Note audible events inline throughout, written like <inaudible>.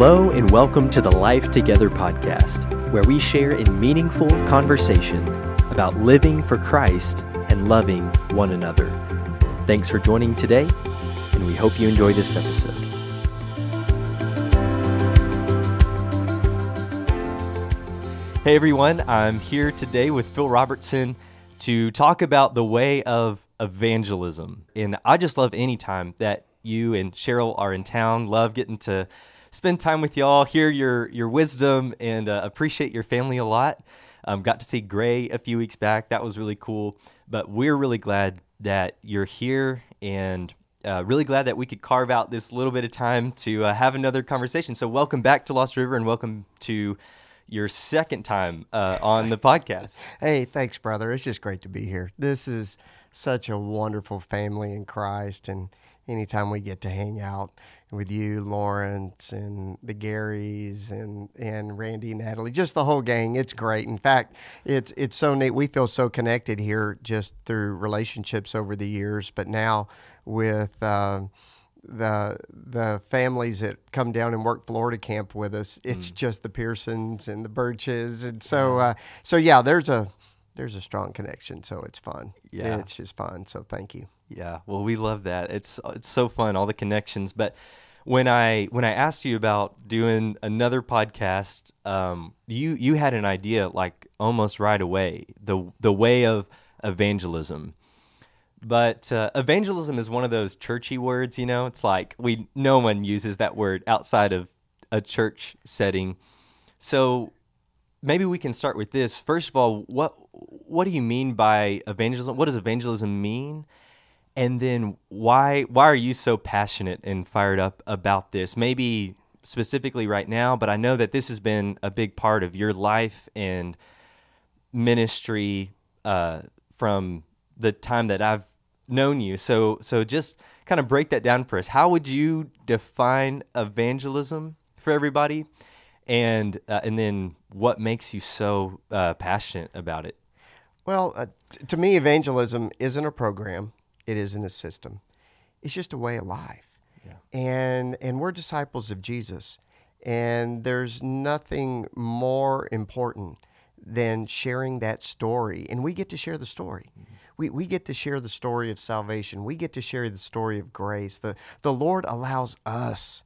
Hello, and welcome to the Life Together podcast, where we share in meaningful conversation about living for Christ and loving one another. Thanks for joining today, and we hope you enjoy this episode. Hey everyone, I'm here today with Phil Robertson to talk about the way of evangelism. And I just love any time that you and Cheryl are in town. Love getting to spend time with y'all, hear your your wisdom, and uh, appreciate your family a lot. Um, got to see Gray a few weeks back. That was really cool. But we're really glad that you're here and uh, really glad that we could carve out this little bit of time to uh, have another conversation. So, welcome back to Lost River and welcome to your second time uh, on the <laughs> podcast. Hey, thanks, brother. It's just great to be here. This is such a wonderful family in Christ, and anytime we get to hang out with you, Lawrence, and the Garys, and and Randy, Natalie, just the whole gang, it's great. In fact, it's it's so neat. We feel so connected here just through relationships over the years, but now with. Uh, the the families that come down and work Florida camp with us. It's mm. just the Pearsons and the Birches, and so uh, so yeah. There's a there's a strong connection, so it's fun. Yeah, it's just fun. So thank you. Yeah, well, we love that. It's it's so fun, all the connections. But when I when I asked you about doing another podcast, um, you you had an idea like almost right away the the way of evangelism but uh, evangelism is one of those churchy words, you know. It's like we no one uses that word outside of a church setting. So maybe we can start with this. First of all, what what do you mean by evangelism? What does evangelism mean? And then why why are you so passionate and fired up about this? Maybe specifically right now, but I know that this has been a big part of your life and ministry uh, from the time that I've known you. So so just kind of break that down for us. How would you define evangelism for everybody? And uh, and then what makes you so uh, passionate about it? Well, uh, t- to me, evangelism isn't a program; it isn't a system. It's just a way of life. Yeah. And and we're disciples of Jesus, and there's nothing more important than sharing that story. And we get to share the story. Mm-hmm we, we get to share the story of salvation. We get to share the story of grace. The, the Lord allows us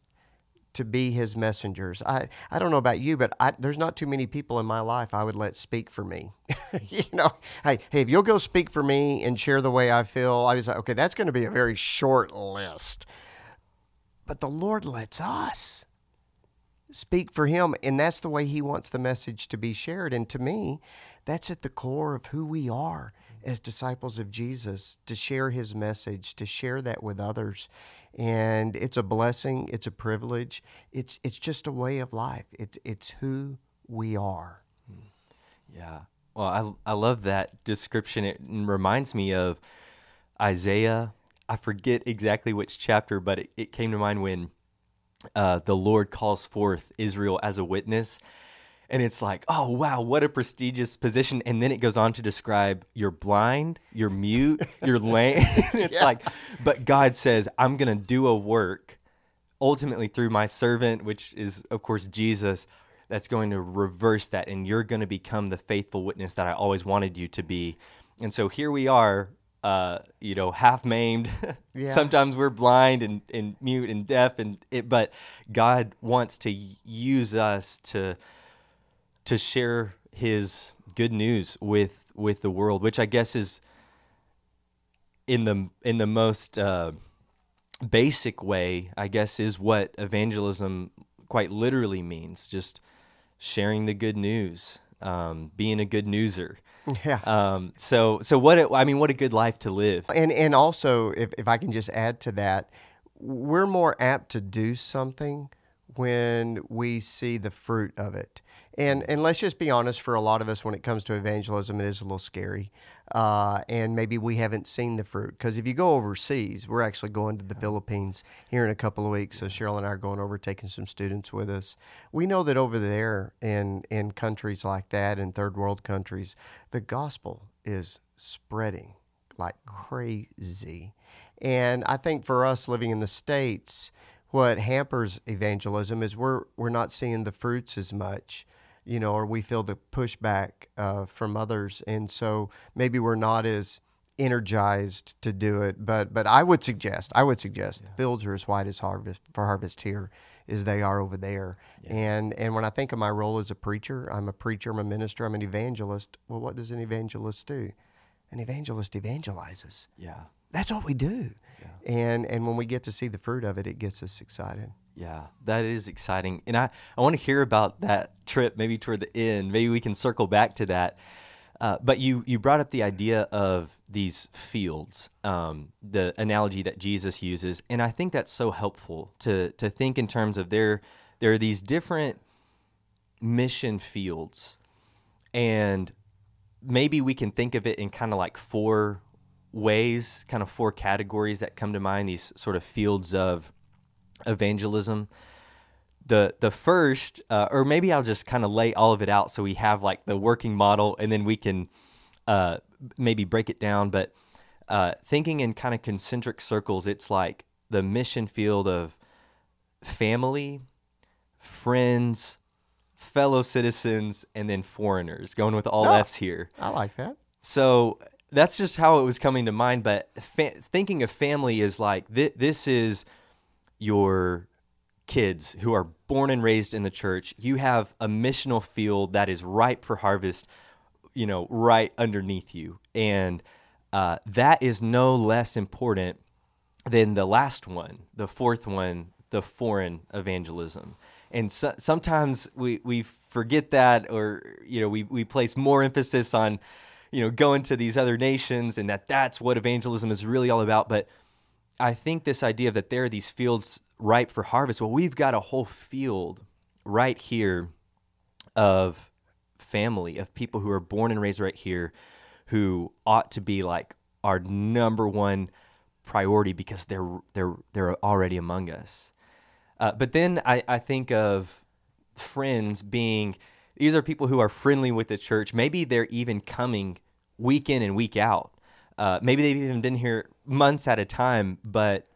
to be his messengers. I, I don't know about you, but I, there's not too many people in my life I would let speak for me. <laughs> you know, hey, hey, if you'll go speak for me and share the way I feel, I was like, okay, that's going to be a very short list. But the Lord lets us speak for him, and that's the way he wants the message to be shared. And to me, that's at the core of who we are as disciples of Jesus to share his message, to share that with others. And it's a blessing, it's a privilege. It's it's just a way of life. It's it's who we are. Yeah. Well, I I love that description. It reminds me of Isaiah. I forget exactly which chapter, but it, it came to mind when uh, the Lord calls forth Israel as a witness and it's like, oh wow, what a prestigious position. And then it goes on to describe you're blind, you're mute, you're <laughs> lame. <laughs> it's yeah. like, but God says, I'm gonna do a work ultimately through my servant, which is of course Jesus, that's going to reverse that, and you're gonna become the faithful witness that I always wanted you to be. And so here we are, uh, you know, half maimed. <laughs> Yeah. Sometimes we're blind and, and mute and deaf, and it, but God wants to use us to to share his good news with with the world, which I guess is in the in the most uh, basic way, I guess, is what evangelism quite literally means: just sharing the good news, um, being a good newser. Yeah. Um, so so what it, I mean, what a good life to live. And and also, if if I can just add to that, we're more apt to do something when we see the fruit of it. And and let's just be honest, for a lot of us, when it comes to evangelism, it is a little scary, uh, and maybe we haven't seen the fruit. Because if you go overseas, we're actually going to the Philippines here in a couple of weeks. So Cheryl and I are going over, taking some students with us. We know that over there in in countries like that, in third world countries, the gospel is spreading like crazy. And I think for us living in the states what hampers evangelism is we're we're not seeing the fruits as much, you know, or we feel the pushback uh, from others, and so maybe we're not as energized to do it. But but I would suggest I would suggest yeah. the fields are as wide as harvest for harvest here as they are over there. Yeah. And and when I think of my role as a preacher, I'm a preacher, I'm a minister, I'm an evangelist. Well, what does an evangelist do? An evangelist evangelizes. Yeah. That's what we do. Yeah. And and when we get to see the fruit of it, it gets us excited. Yeah, that is exciting. And I, I want to hear about that trip maybe toward the end. Maybe we can circle back to that. Uh, but you, you brought up the idea of these fields, um, the analogy that Jesus uses, and I think that's so helpful to to think in terms of there there are these different mission fields, and maybe we can think of it in kind of like four ways, kind of four categories that come to mind. These sort of fields of evangelism the the first, uh, or maybe I'll just kind of lay all of it out so we have like the working model, and then we can uh, maybe break it down. But uh, thinking in kind of concentric circles, it's like the mission field of family, friends, fellow citizens, and then foreigners. Going with all oh, F's here. I like that. So that's just how it was coming to mind. But fa- thinking of family is like th- this is your kids who are born and raised in the church, you have a missional field that is ripe for harvest, you know, right underneath you. And uh, that is no less important than the last one, the fourth one, the foreign evangelism. And so, sometimes we, we forget that, or, you know, we, we place more emphasis on, you know, going to these other nations and that that's what evangelism is really all about. But I think this idea that there are these fields ripe for harvest. Well, we've got a whole field right here of family, of people who are born and raised right here who ought to be like our number one priority because they're they're they're already among us. Uh, but then I, I think of friends being these are people who are friendly with the church. Maybe they're even coming week in and week out. Uh, maybe they've even been here months at a time, but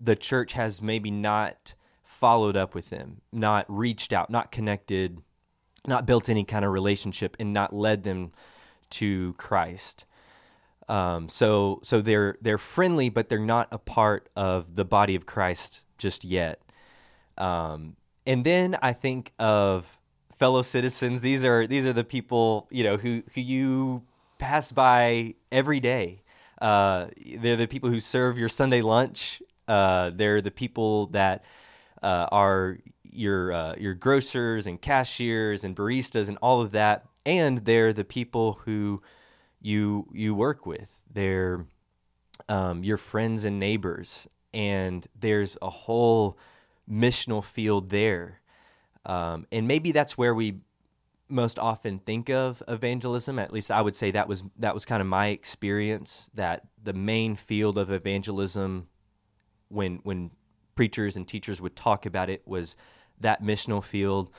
the church has maybe not followed up with them, not reached out, not connected, not built any kind of relationship, and not led them to Christ. Um, so so they're they're friendly, but they're not a part of the body of Christ just yet. Um, and then I think of fellow citizens. These are these are the people you know who who you pass by every day. Uh, they're the people who serve your Sunday lunch uh, they're the people that uh, are your uh, your grocers and cashiers and baristas and all of that, and they're the people who you you work with. They're um, your friends and neighbors, and there's a whole missional field there. Um, and maybe that's where we most often think of evangelism. At least I would say that was that was kind of my experience. That the main field of evangelism when when preachers and teachers would talk about it was that missional field.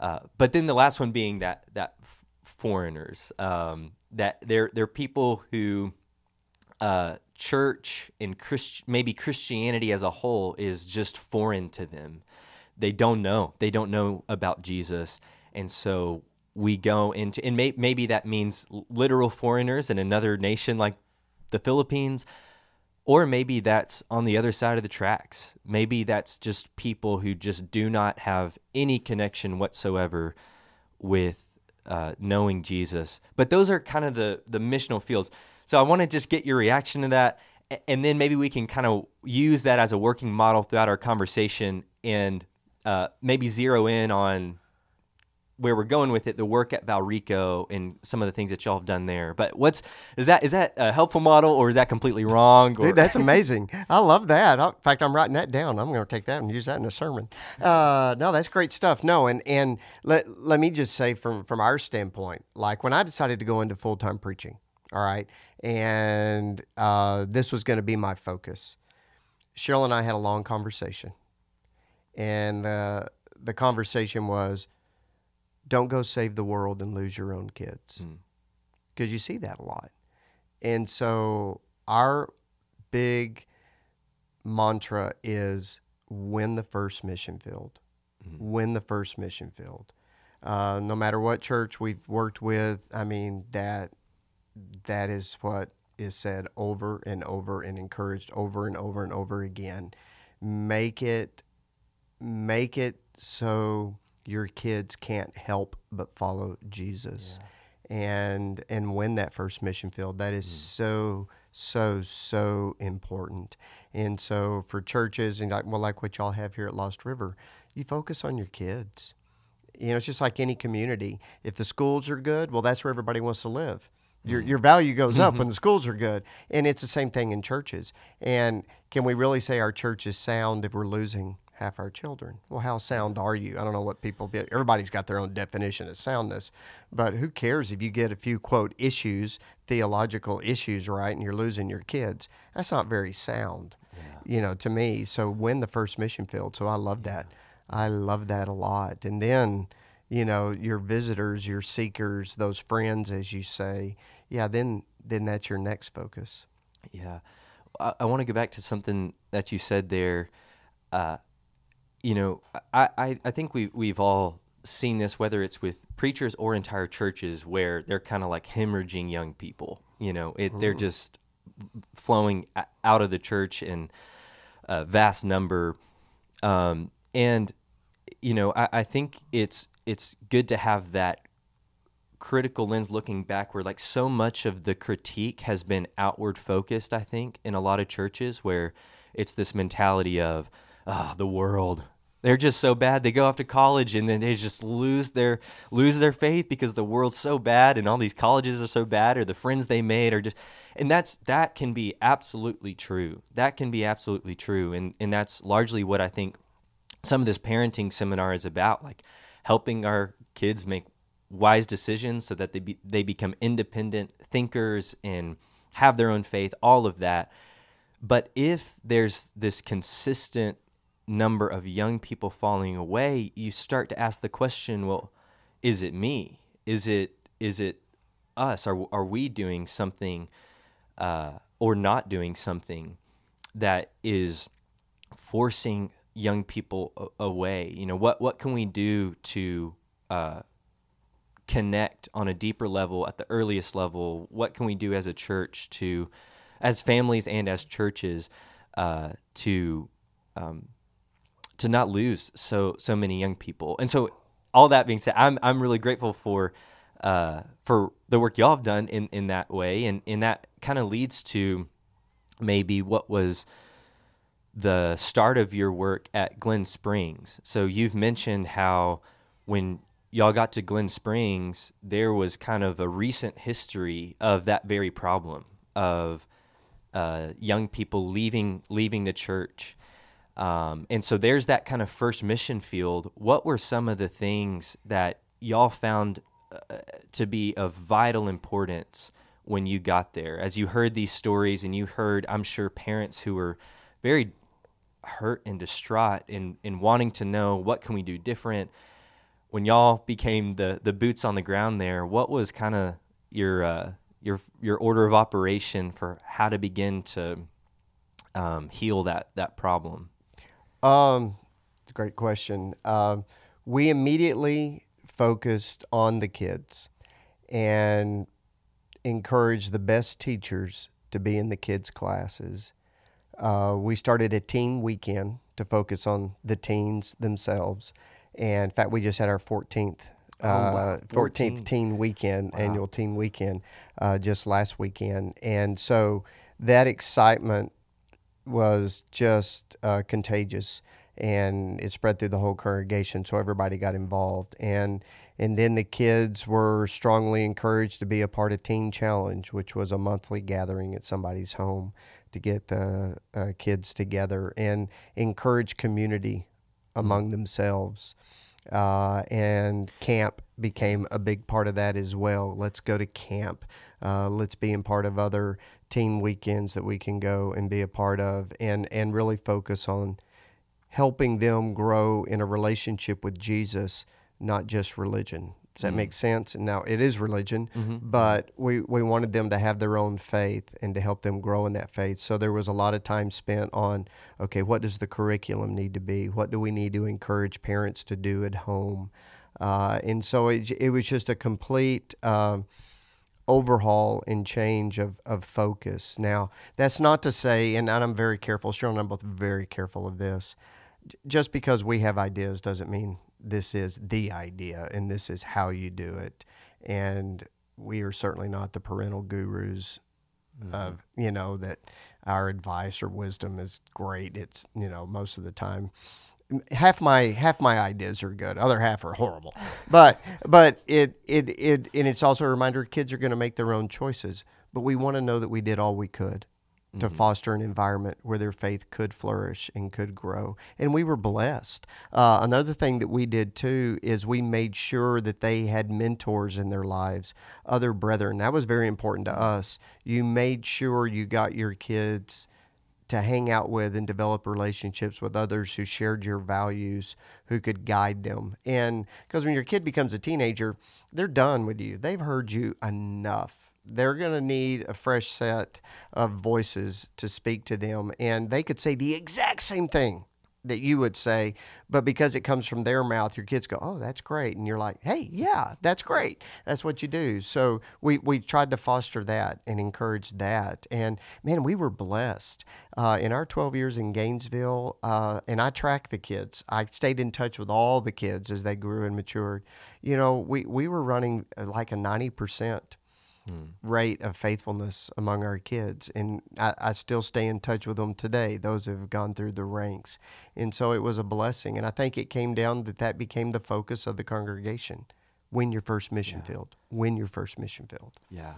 Uh, but then the last one being that that foreigners, um, that they're they're people who uh, church and Christ- maybe Christianity as a whole is just foreign to them. They don't know. They don't know about Jesus, and so we go into and may- maybe that means literal foreigners in another nation like the Philippines or maybe that's on the other side of the tracks. Maybe that's just people who just do not have any connection whatsoever with uh, knowing Jesus. But those are kind of the the missional fields. So I want to just get your reaction to that, and then maybe we can kind of use that as a working model throughout our conversation, and uh, maybe zero in on where we're going with it, the work at Valrico and some of the things that y'all have done there. But what's is that is that a helpful model or is that completely wrong? Dude, that's amazing. I love that. In fact, I'm writing that down. I'm going to take that and use that in a sermon. Uh, no, that's great stuff. No, and and let let me just say from from our standpoint, like when I decided to go into full time preaching, all right, and uh, this was going to be my focus. Cheryl and I had a long conversation, and uh, the conversation was don't go save the world and lose your own kids because mm. you see that a lot. And so our big mantra is win the first mission field. Win the first mission field. Uh, no matter what church we've worked with, I mean that that is what is said over and over and encouraged over and over and over again. Make it make it so your kids can't help but follow Jesus. And and win that first mission field. That is mm. so so so important. And so for churches and like well like what y'all have here at Lost River, you focus on your kids. You know, it's just like any community. If the schools are good, well, that's where everybody wants to live. Your, mm. your value goes up when <laughs> the schools are good. And it's the same thing in churches. And can we really say our church is sound if we're losing half our children? Well, how sound are you? I don't know what people, everybody's got their own definition of soundness. But who cares if you get a few, quote, issues, theological issues, right, and you're losing your kids? That's not very sound, you know, to me. So win the first mission field. So I love that. I love that a lot. And then, you know, your visitors, your seekers, those friends, as you say, yeah, then then that's your next focus. Yeah. I, I want to go back to something that you said there. Uh, you know, I, I, I think we, we've all seen this, whether it's with preachers or entire churches, where they're kind of like hemorrhaging young people. You know, it, they're just flowing out of the church in a vast number. Um, and, you know, I, I think it's it's good to have that critical lens looking backward like so much of the critique has been outward focused i think in a lot of churches where it's this mentality of ah the world. They're just so bad. They go off to college and then they just lose their lose their faith because the world's so bad and all these colleges are so bad or the friends they made are just and that's that can be absolutely true. That can be absolutely true. And and that's largely what i think some of this parenting seminar is about like helping our kids make wise decisions so that they be, they become independent thinkers and have their own faith all of that. But if there's this consistent number of young people falling away you start to ask the question well is it me? Is it is it us? Are, are we doing something uh, or not doing something that is forcing young people away? You know what what can we do to uh, connect on a deeper level at the earliest level? What can we do as a church to as families and as churches uh, to um, to not lose so so many young people and so all that being said i'm i'm really grateful for uh, for the work y'all have done in in that way and and that kind of leads to maybe what was the start of your work at Glen Springs. So you've mentioned how when y'all got to Glen Springs, there was kind of a recent history of that very problem of uh, young people leaving leaving the church. Um, and so there's that kind of first mission field. What were some of the things that y'all found uh, to be of vital importance when you got there? As you heard these stories and you heard, I'm sure, parents who were very hurt and distraught and, and wanting to know what can we do different when y'all became the the boots on the ground there what was kind of your uh, your your order of operation for how to begin to um, heal that that problem Um, great question. Um, we immediately focused on the kids and encouraged the best teachers to be in the kids' classes. Uh, we started a teen weekend to focus on the teens themselves. And in fact, we just had our 14th. Uh, Oh, wow. 14th 14. teen weekend, annual teen weekend, uh, just last weekend. And so that excitement was just uh, contagious and it spread through the whole congregation so everybody got involved and and then the kids were strongly encouraged to be a part of teen challenge which was a monthly gathering at somebody's home to get the uh, kids together and encourage community among themselves uh, and camp became a big part of that as well. Let's go to camp. Uh, let's be in part of other teen weekends that we can go and be a part of, and and really focus on helping them grow in a relationship with Jesus, not just religion. Does that make sense? And now it is religion, but we, we wanted them to have their own faith and to help them grow in that faith. So there was a lot of time spent on, okay, what does the curriculum need to be? What do we need to encourage parents to do at home? Uh, and so it, it was just a complete um overhaul and change of, of focus. Now, that's not to say, and I'm very careful, Cheryl and I'm both very careful of this. Just because we have ideas doesn't mean this is the idea and this is how you do it. And we are certainly not the parental gurus mm-hmm. of, you know, that our advice or wisdom is great. It's, you know, most of the time half my half my ideas are good. Other half are horrible. But but it it it and it's also a reminder kids are going to make their own choices but we want to know that we did all we could to foster an environment where their faith could flourish and could grow. And we were blessed. Uh, another thing that we did too is we made sure that they had mentors in their lives other brethren. That was very important to us. You made sure you got your kids to hang out with and develop relationships with others who shared your values, who could guide them. And because when your kid becomes a teenager, they're done with you. They've heard you enough. They're going to need a fresh set of voices to speak to them. And they could say the exact same thing that you would say, but because it comes from their mouth, your kids go, "Oh, that's great," and you're like, "Hey, yeah, that's great. That's what you do." So we we tried to foster that and encourage that, and man, we were blessed uh, in our 12 years in Gainesville. Uh, and I tracked the kids. I stayed in touch with all the kids as they grew and matured. You know, we we were running uh, like a 90 percent rate of faithfulness among our kids. And I, I still stay in touch with them today, those who have gone through the ranks. And so it was a blessing. And I think it came down that that became the focus of the congregation. Win your first mission field. Win your first mission field. Yeah.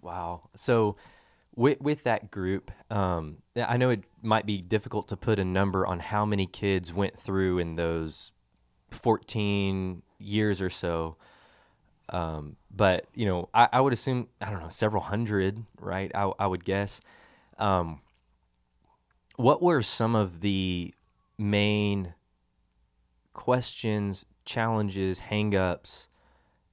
Wow. So with with that group, um, I know it might be difficult to put a number on how many kids went through in those 14 years or so. Um, but you know, I, I would assume I don't know several hundred, right? I, I would guess. Um, what were some of the main questions, challenges, hangups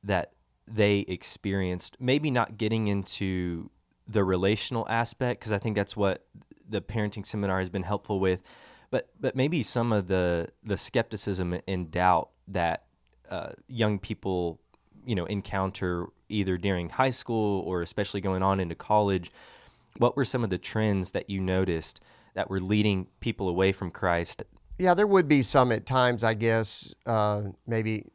that they experienced? Maybe not getting into the relational aspect because I think that's what the parenting seminar has been helpful with, but but maybe some of the the skepticism and doubt that uh, young people you know encounter either during high school or especially going on into college. What were some of the trends that you noticed that were leading people away from Christ? Yeah, there would be some at times, I guess, uh, maybe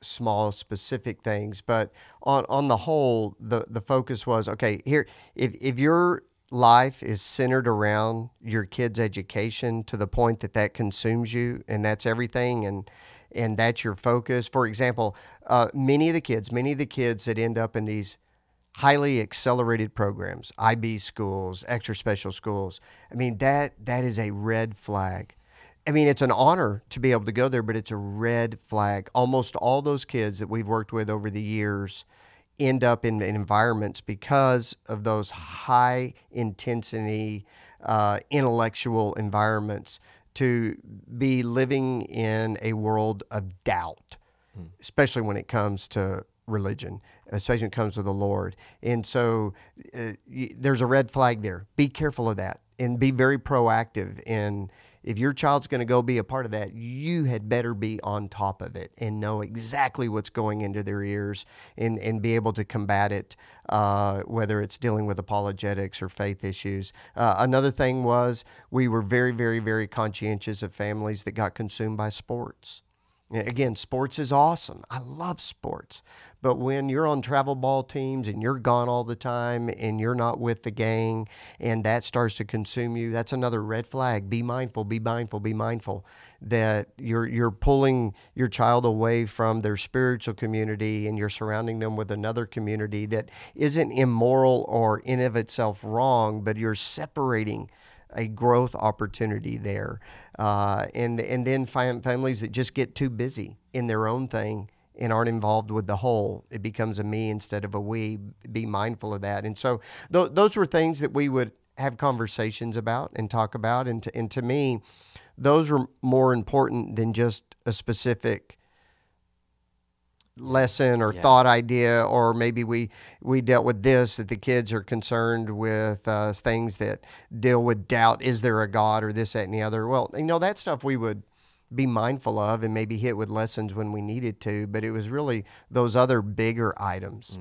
small specific things, but on on the whole, the the focus was okay. Here, if if your life is centered around your kid's education to the point that that consumes you and that's everything and and that's your focus. For example, uh, many of the kids, many of the kids that end up in these highly accelerated programs, IB schools, extra special schools. I mean that that is a red flag. I mean, it's an honor to be able to go there, but it's a red flag. Almost all those kids that we've worked with over the years end up in, environments because of those high intensity uh, intellectual environments to be living in a world of doubt, especially when it comes to religion, especially when it comes to the Lord. And so uh, y- there's a red flag there. Be careful of that and be very proactive in if your child's going to go be a part of that, you had better be on top of it and know exactly what's going into their ears and, and be able to combat it, uh, whether it's dealing with apologetics or faith issues. Uh, another thing was we were very, very, very conscientious of families that got consumed by sports. Again, sports is awesome. I love sports. But when you're on travel ball teams and you're gone all the time and you're not with the gang and that starts to consume you, that's another red flag. Be mindful, be mindful, be mindful that you're you're pulling your child away from their spiritual community and you're surrounding them with another community that isn't immoral or in of itself wrong, but you're separating a growth opportunity there. Uh, and and then fam- families that just get too busy in their own thing and aren't involved with the whole. It becomes a me instead of a we. Be mindful of that. And so th- those were things that we would have conversations about and talk about. And to, and to me, those were more important than just a specific lesson or Yeah. thought idea or maybe we we dealt with this that the kids are concerned with uh, things that deal with doubt. Is there a god or this that and the other? Well you know that stuff we would be mindful of and maybe hit with lessons when we needed to but it was really those other bigger items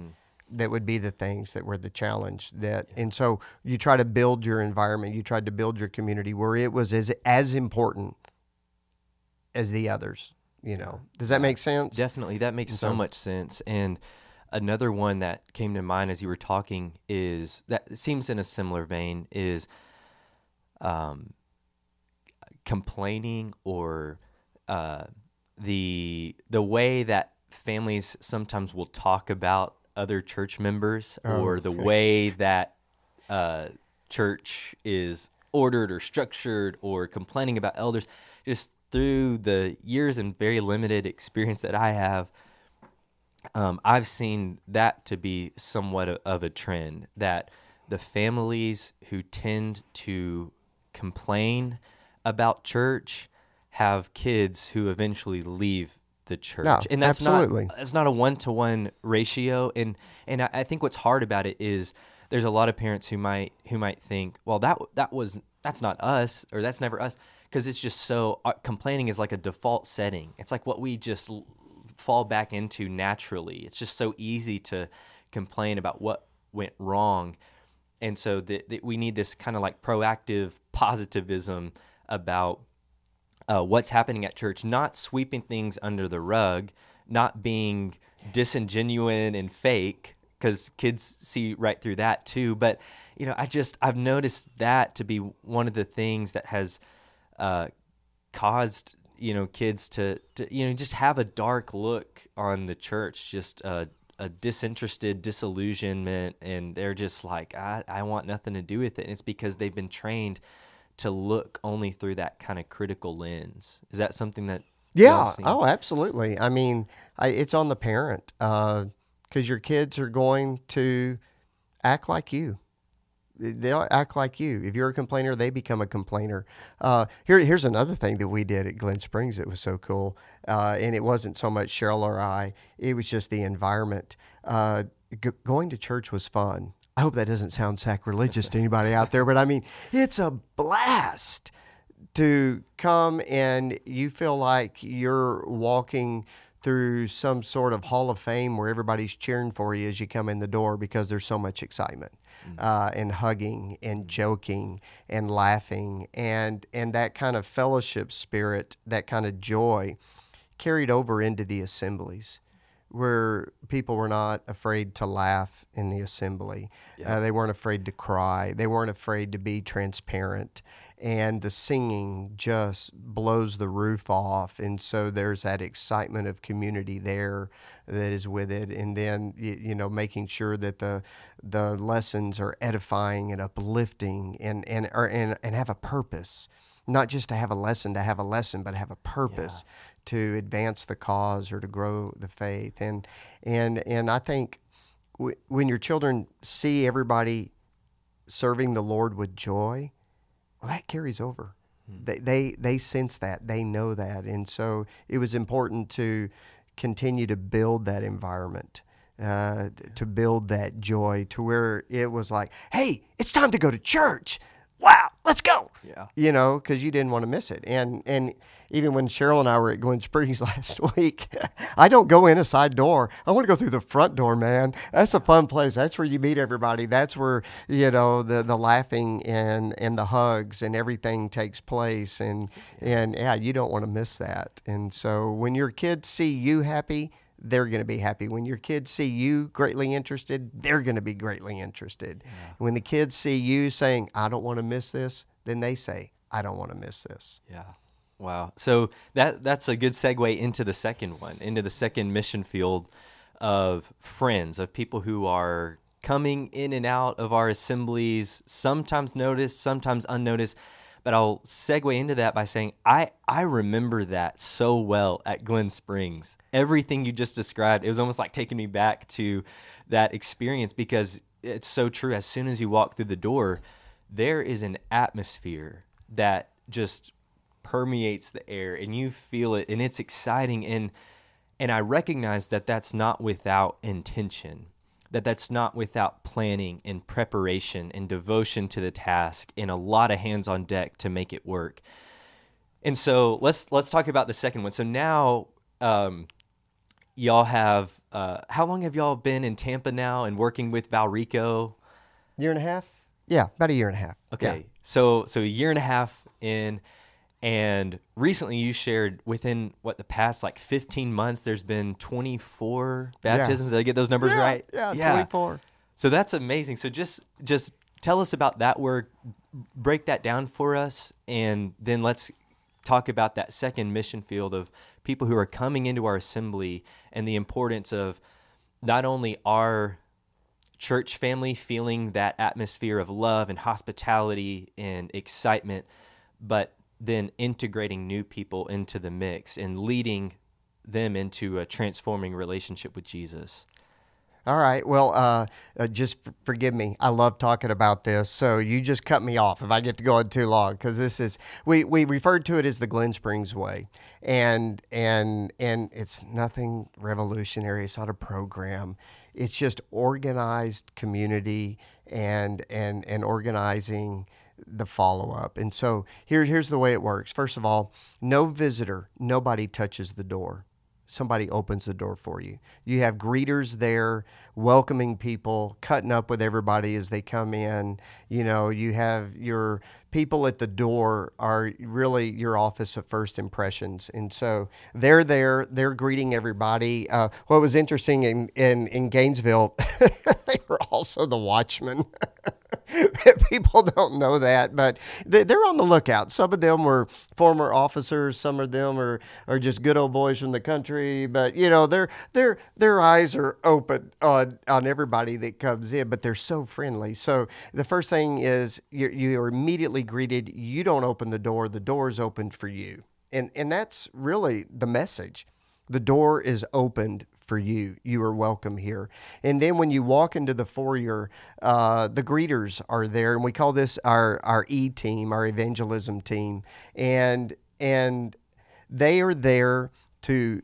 that would be the things that were the challenge that and so you try to build your environment you tried to build your community where it was as as important as the others you know does that make sense? Definitely, that makes so so- much sense. And another one that came to mind as you were talking is that seems in a similar vein is um, complaining or uh, the the way that families sometimes will talk about other church members or the way that uh, church is ordered or structured or complaining about elders just through the years and very limited experience that I have um, I've seen that to be somewhat of a trend that the families who tend to complain about church have kids who eventually leave the church, No, and that's absolutely. not that's not a one to one ratio. And and I, I think what's hard about it is there's a lot of parents who might who might think, well, that that was that's not us or that's never us because it's just so uh, complaining is like a default setting. It's like what we just l- fall back into naturally. It's just so easy to complain about what went wrong. And so that that we need this kind of like proactive positivism about uh, what's happening at church, not sweeping things under the rug, not being disingenuous and fake, because kids see right through that too. But you know, I just I've noticed that to be one of the things that has uh, caused you know kids to, to you know just have a dark look on the church, just a, a disinterested disillusionment, and they're just like I I want nothing to do with it. And it's because they've been trained to look only through that kind of critical lens. Is that something that Yeah. Oh, absolutely. I mean, I, it's on the parent because your kids are going to act like you. They'll act like you. If you're a complainer, they become a complainer. Uh, here, here's another thing that we did at Glen Springs that was so cool, uh, and it wasn't so much Cheryl or I. It was just the environment. Uh, g- going to church was fun. I hope that doesn't sound sacrilegious to anybody out there, but I mean, it's a blast to come and you feel like you're walking through some sort of hall of fame where everybody's cheering for you as you come in the door because there's so much excitement uh, and hugging and joking and laughing and and that kind of fellowship spirit that kind of joy carried over into the assemblies where people were not afraid to laugh in the assembly. Uh, they weren't afraid to cry. They weren't afraid to be transparent. And the singing just blows the roof off. And so there's that excitement of community there that is with it. And then, you, know, making sure that the, the lessons are edifying and uplifting and, and, or, and, and have a purpose not just to have a lesson to have a lesson, but have a purpose to advance the cause or to grow the faith. And and and I think w- when your children see everybody serving the Lord with joy, well, that carries over. They, they they sense that they know that, and so it was important to continue to build that environment. Uh, to build that joy to where it was like, hey, it's time to go to church. Wow, let's go Yeah. you know, because you didn't want to miss it. And and even when Cheryl and I were at Glen Springs <laughs> last week, I don't go in a side door. I want to go through the front door, man. That's a fun place. That's where you meet everybody. That's where you know the the laughing and and the hugs and everything takes place. And and yeah, you don't want to miss that. And so when your kids see you happy. They're going to be happy. When your kids see you greatly interested, they're going to be greatly interested. When the kids see you saying, I don't want to miss this, then they say, I don't want to miss this. Yeah. Wow. So that that's a good segue into the second one, into the second mission field of friends, of people who are coming in and out of our assemblies, sometimes noticed, sometimes unnoticed. But I'll segue into that by saying I I remember that so well at Glen Springs. Everything you just described, it was almost like taking me back to that experience because it's so true. As soon as you walk through the door, there is an atmosphere that just permeates the air and you feel it and it's exciting and And I recognize that that's not without intention, that that's not without planning and preparation and devotion to the task and a lot of hands on deck to make it work. And so let's let's talk about the second one. So now um, y'all have uh, how long have y'all been in Tampa now and working with Valrico? Year and a half? Yeah, about a year and a half. Okay. Yeah. So so a year and a half in and recently you shared within what the past like 15 months there's been 24 baptisms. Did I get those numbers Yeah, right? Yeah, 24. So that's amazing. So just just tell us about that word, break that down for us, and then let's talk about that second mission field of people who are coming into our assembly and the importance of not only our church family feeling that atmosphere of love and hospitality and excitement, but then integrating new people into the mix and leading them into a transforming relationship with Jesus. All right. Well, uh, uh, just forgive me. I love talking about this. So you just cut me off if I get to go on too long because this is we we referred to it as the Glen Springs way, and and and it's nothing revolutionary. It's not a program. It's just organized community and and and organizing the follow up. And so here here's the way it works. First of all, no visitor, nobody touches the door somebody opens the door for you. You have greeters there welcoming people, cutting up with everybody as they come in. You know, you have your people at the door are really your office of first impressions. And so they're there, they're greeting everybody. Uh, what was interesting in, in, in Gainesville, <laughs> they were also the watchmen. <laughs> People don't know that, but they're on the lookout. Some of them were former officers. Some of them are, are just good old boys from the country. But you know, their their their eyes are open on on everybody that comes in. But they're so friendly. So the first thing is you you are immediately greeted. You don't open the door. The door is opened for you, and and that's really the message. The door is opened for you. You are welcome here. And then when you walk into the foyer, uh, the greeters are there, and we call this our our E team, our evangelism team, and and they are there to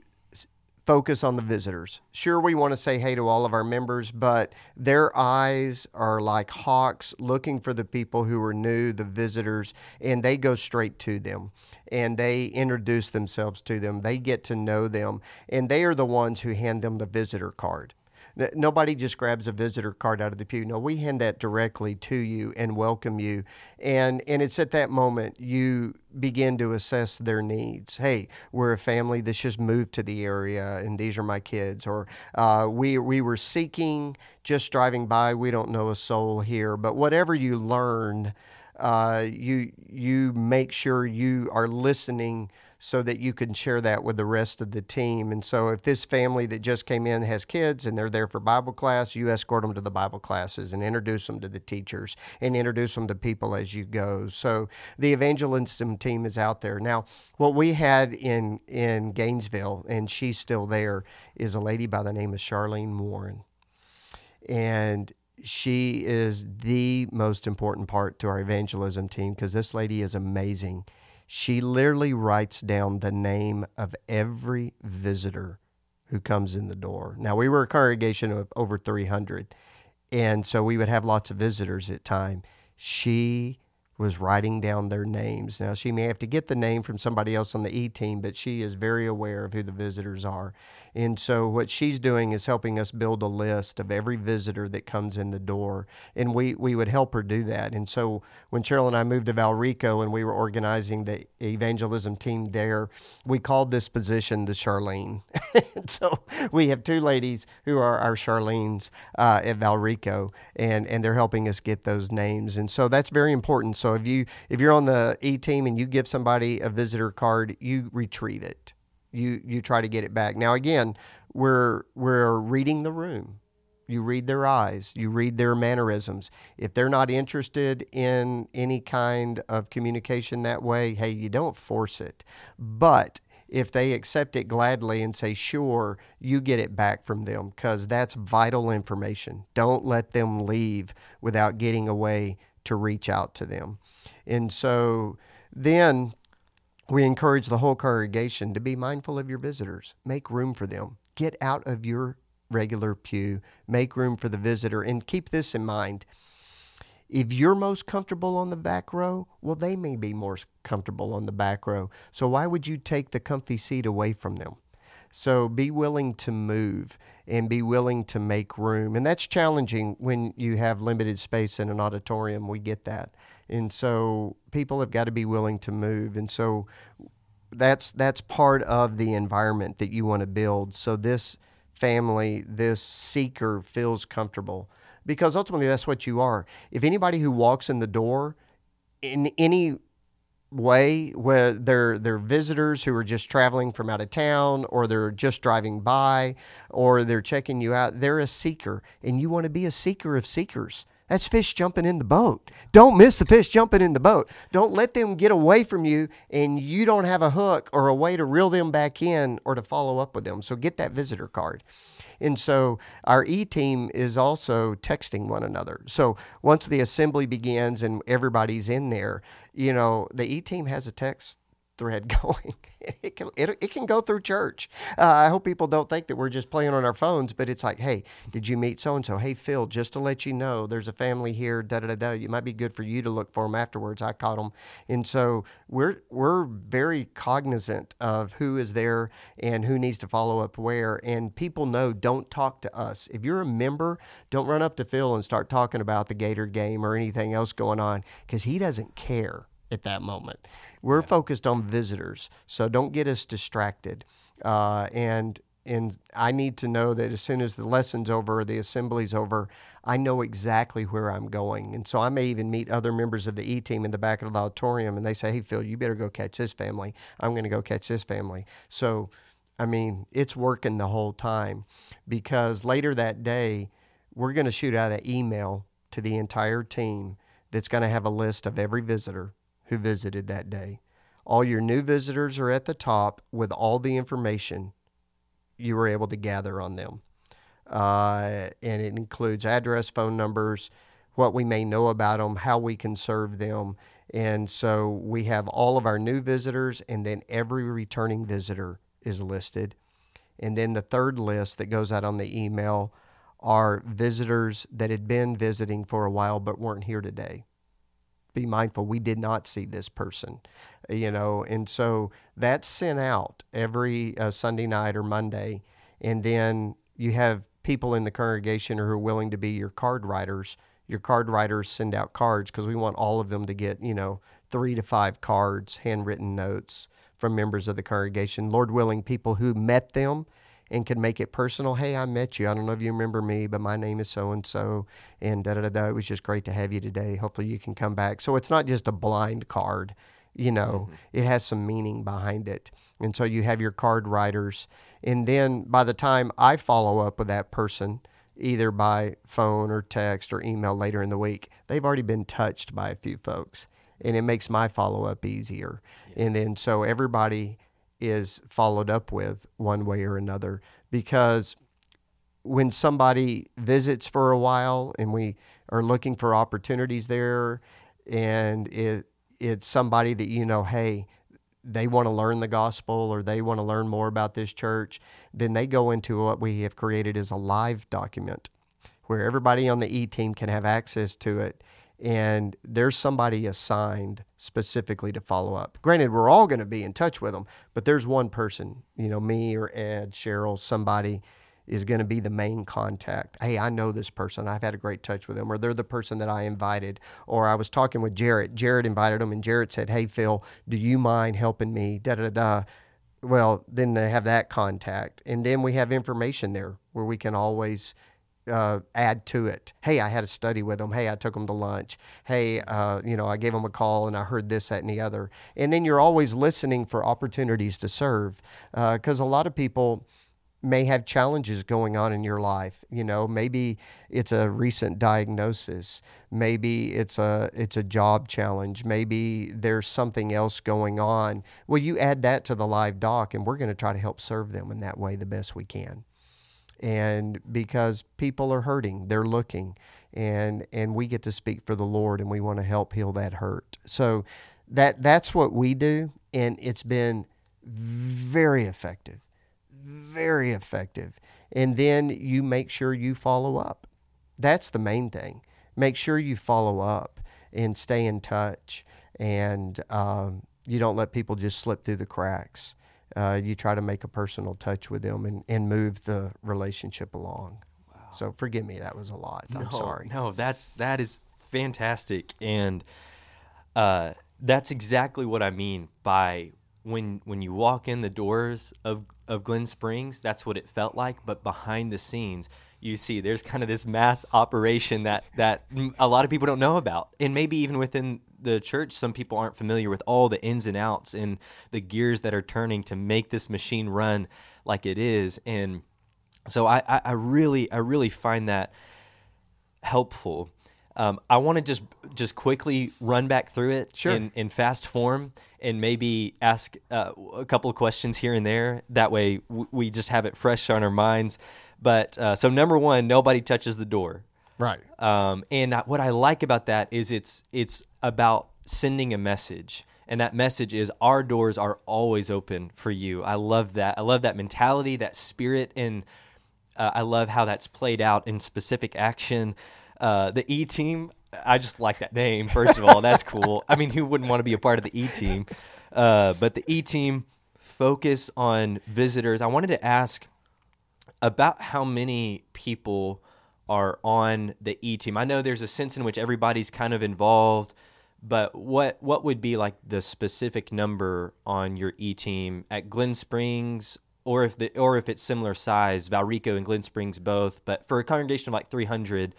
focus on the visitors. Sure, we want to say hey to all of our members, but their eyes are like hawks looking for the people who are new, the visitors, and they go straight to them and they introduce themselves to them. They get to know them, and they are the ones who hand them the visitor card. Nobody just grabs a visitor card out of the pew. No, we hand that directly to you and welcome you. And and it's at that moment you begin to assess their needs. Hey, we're a family that's just moved to the area, and these are my kids. Or uh, we we were seeking, just driving by. We don't know a soul here, but whatever you learn uh, you you make sure you are listening so that you can share that with the rest of the team. And so, if this family that just came in has kids and they're there for Bible class, you escort them to the Bible classes and introduce them to the teachers and introduce them to people as you go. So, the evangelism team is out there now. What we had in in Gainesville, and she's still there, is a lady by the name of Charlene Warren, and she is the most important part to our evangelism team because this lady is amazing. She literally writes down the name of every visitor who comes in the door. Now, we were a congregation of over 300, and so we would have lots of visitors at time. She was writing down their names. Now, she may have to get the name from somebody else on the E team, but she is very aware of who the visitors are. And so, what she's doing is helping us build a list of every visitor that comes in the door. And we, we would help her do that. And so, when Cheryl and I moved to Valrico and we were organizing the evangelism team there, we called this position the Charlene. <laughs> so, we have two ladies who are our Charlenes uh, at Valrico, and, and they're helping us get those names. And so, that's very important. So, if you if you're on the E team and you give somebody a visitor card, you retrieve it you you try to get it back. Now again, we're we're reading the room. You read their eyes, you read their mannerisms. If they're not interested in any kind of communication that way, hey, you don't force it. But if they accept it gladly and say sure, you get it back from them because that's vital information. Don't let them leave without getting a way to reach out to them. And so then we encourage the whole congregation to be mindful of your visitors. Make room for them. Get out of your regular pew. Make room for the visitor. And keep this in mind. If you're most comfortable on the back row, well, they may be more comfortable on the back row. So why would you take the comfy seat away from them? So be willing to move and be willing to make room. And that's challenging when you have limited space in an auditorium. We get that. And so people have got to be willing to move. And so that's that's part of the environment that you want to build. So this family, this seeker feels comfortable because ultimately that's what you are. If anybody who walks in the door in any way where they're they're visitors who are just traveling from out of town or they're just driving by or they're checking you out they're a seeker and you want to be a seeker of seekers that's fish jumping in the boat. Don't miss the fish jumping in the boat. Don't let them get away from you and you don't have a hook or a way to reel them back in or to follow up with them. So get that visitor card. And so our E team is also texting one another. So once the assembly begins and everybody's in there, you know, the E team has a text thread <laughs> going. it can it, it can go through church. Uh, I hope people don't think that we're just playing on our phones, but it's like, hey, did you meet so and so? Hey, Phil, just to let you know, there's a family here. Da da da da. It might be good for you to look for them afterwards. I caught them, and so we're we're very cognizant of who is there and who needs to follow up where. And people know don't talk to us. If you're a member, don't run up to Phil and start talking about the Gator game or anything else going on because he doesn't care at that moment. We're yeah. focused on visitors, so don't get us distracted. Uh, and and I need to know that as soon as the lesson's over, the assembly's over, I know exactly where I'm going. And so I may even meet other members of the E team in the back of the auditorium, and they say, "Hey, Phil, you better go catch this family. I'm going to go catch this family." So, I mean, it's working the whole time because later that day, we're going to shoot out an email to the entire team that's going to have a list of every visitor who visited that day. All your new visitors are at the top with all the information you were able to gather on them. Uh, and it includes address, phone numbers, what we may know about them, how we can serve them. And so we have all of our new visitors, and then every returning visitor is listed. And then the third list that goes out on the email are visitors that had been visiting for a while but weren't here today be mindful we did not see this person you know and so that's sent out every uh, sunday night or monday. And then you have people in the congregation who are willing to be your card writers. Your card writers send out cards because we want all of them to get you know three to five cards handwritten notes from members of the congregation. Lord willing people who met them and can make it personal. Hey, I met you. I don't know if you remember me, but my name is so and so, and da da da. It was just great to have you today. Hopefully, you can come back. So it's not just a blind card. You know, mm-hmm. it has some meaning behind it. And so you have your card writers, and then by the time I follow up with that person, either by phone or text or email later in the week, they've already been touched by a few folks, and it makes my follow up easier. Yeah. And then so everybody is followed up with one way or another. Because when somebody visits for a while and we are looking for opportunities there and it it's somebody that you know hey they want to learn the gospel or they want to learn more about this church then they go into what we have created as a live document where everybody on the e team can have access to it and there's somebody assigned specifically to follow up. Granted, we're all going to be in touch with them, but there's one person, you know, me or Ed, Cheryl, somebody is going to be the main contact. Hey, I know this person. I've had a great touch with them, or they're the person that I invited. Or I was talking with Jarrett. Jarrett invited them, and Jarrett said, Hey, Phil, do you mind helping me? Da da da. Well, then they have that contact. And then we have information there where we can always uh, add to it. Hey, I had a study with them. Hey, I took them to lunch. Hey, uh, you know, I gave them a call and I heard this, that, and the other. And then you're always listening for opportunities to serve because uh, a lot of people may have challenges going on in your life you know maybe it's a recent diagnosis maybe it's a it's a job challenge maybe there's something else going on well you add that to the live doc and we're going to try to help serve them in that way the best we can and because people are hurting, they're looking, and and we get to speak for the Lord, and we want to help heal that hurt. So that that's what we do, and it's been very effective, very effective. And then you make sure you follow up. That's the main thing. Make sure you follow up and stay in touch, and um, you don't let people just slip through the cracks. Uh, you try to make a personal touch with them and, and move the relationship along. Wow. So forgive me, that was a lot. I'm sorry. No, that's that is fantastic, and uh, that's exactly what I mean by when when you walk in the doors of of Glen Springs. That's what it felt like, but behind the scenes, you see there's kind of this mass operation that that a lot of people don't know about, and maybe even within the church, some people aren't familiar with all the ins and outs and the gears that are turning to make this machine run like it is, and so I, I, I really I really find that helpful. Um, I want to just just quickly run back through it sure. in, in fast form and maybe ask uh, a couple of questions here and there. That way, we just have it fresh on our minds. But uh, so number one, nobody touches the door. Right. Um, and what I like about that is it's it's about sending a message, and that message is our doors are always open for you. I love that. I love that mentality, that spirit, and uh, I love how that's played out in specific action. Uh, the E team, I just like that name. First of all, that's cool. I mean, who wouldn't want to be a part of the E team? Uh, but the E team focus on visitors. I wanted to ask about how many people are on the E team. I know there's a sense in which everybody's kind of involved, but what what would be like the specific number on your E team at Glen Springs, or if the or if it's similar size, Valrico and Glen Springs both. But for a congregation of like 300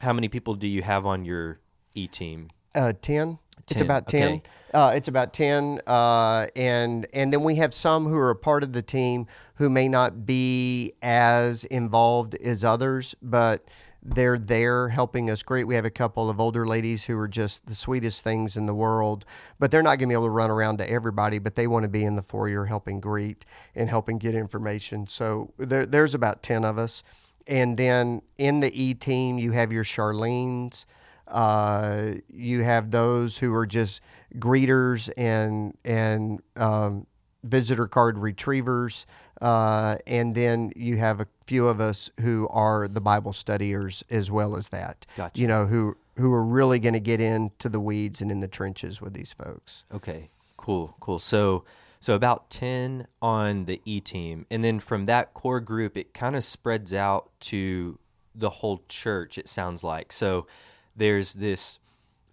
how many people do you have on your E team? Uh, 10. It's about 10. Okay. Uh, it's about 10. Uh, and, and then we have some who are a part of the team who may not be as involved as others, but they're there helping us great. We have a couple of older ladies who are just the sweetest things in the world, but they're not going to be able to run around to everybody, but they want to be in the foyer helping greet and helping get information. So there, there's about 10 of us. And then in the E team, you have your Charlene's. Uh, you have those who are just greeters and and um, visitor card retrievers, uh, and then you have a few of us who are the Bible studiers as well as that. Gotcha. You know who who are really going to get into the weeds and in the trenches with these folks. Okay, cool, cool. So so about 10 on the E team. And then from that core group, it kind of spreads out to the whole church, it sounds like. So there's this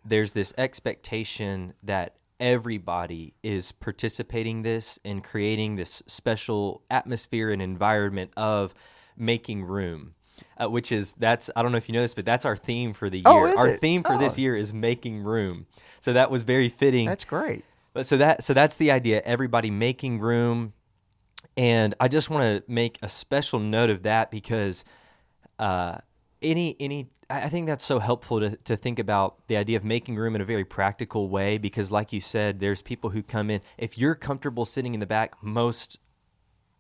there's this expectation that everybody is participating this and creating this special atmosphere and environment of making room. Uh, which is that's I don't know if you know this, but that's our theme for the year. Oh, our it? theme for Oh. this year is making room. So that was very fitting. That's great. But so that so that's the idea. Everybody making room, and I just want to make a special note of that because uh, any any I think that's so helpful to to think about the idea of making room in a very practical way. Because like you said, there's people who come in. If you're comfortable sitting in the back, most,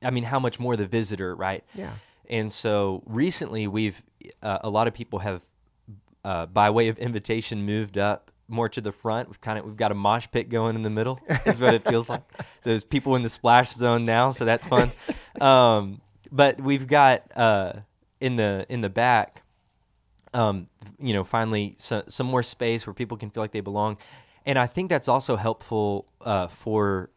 I mean, how much more the visitor, right? Yeah. And so recently, we've uh, a lot of people have, uh, by way of invitation, moved up more to the front. We've kind of we've got a mosh pit going in the middle. Is what it feels like. <laughs> So there's people in the splash zone now, so that's fun. <laughs> Um, but we've got uh, in the in the back, um, you know, finally so, some more space where people can feel like they belong, and I think that's also helpful uh, for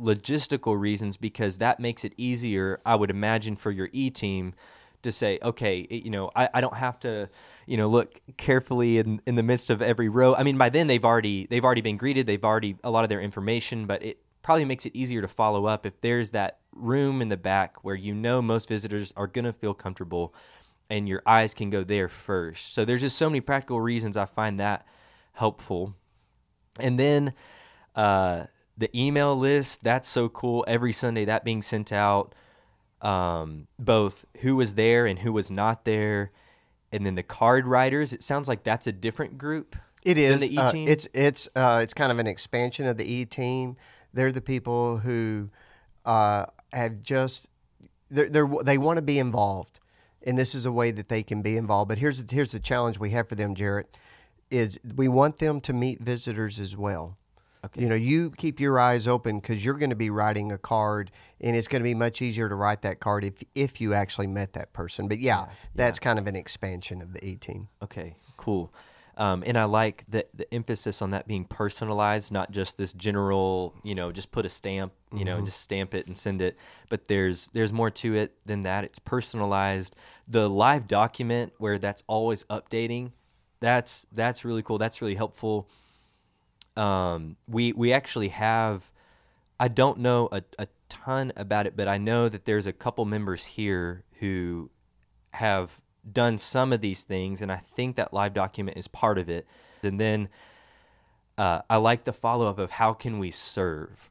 logistical reasons because that makes it easier, I would imagine, for your E team to say, okay, you know, I, I don't have to, you know, look carefully in, in the midst of every row. I mean, by then they've already they've already been greeted, they've already a lot of their information, but it probably makes it easier to follow up if there's that room in the back where you know most visitors are gonna feel comfortable and your eyes can go there first. So there's just so many practical reasons I find that helpful. And then uh, the email list, that's so cool. Every Sunday, that being sent out, um, both who was there and who was not there. And then the card writers, it sounds like that's a different group. It than is. the E uh, team? it's it's uh, it's kind of an expansion of the E team. They're the people who uh, have just they're, they're they want to be involved, and this is a way that they can be involved. But here's here's the challenge we have for them, Jarrett, is we want them to meet visitors as well. Okay. You know, you keep your eyes open because you're going to be writing a card, and it's going to be much easier to write that card if if you actually met that person. But yeah, that's kind of an expansion of the 18. Okay, cool. Um, and I like the, the emphasis on that being personalized, not just this general, you know, just put a stamp, you know, and just stamp it and send it. But there's there's more to it than that. It's personalized. The live document where that's always updating, that's that's really cool. That's really helpful. Um, we we actually have. I don't know a, a ton about it, but I know that there's a couple members here who have done some of these things, and I think that live document is part of it. And then uh, I like the follow up of how can we serve?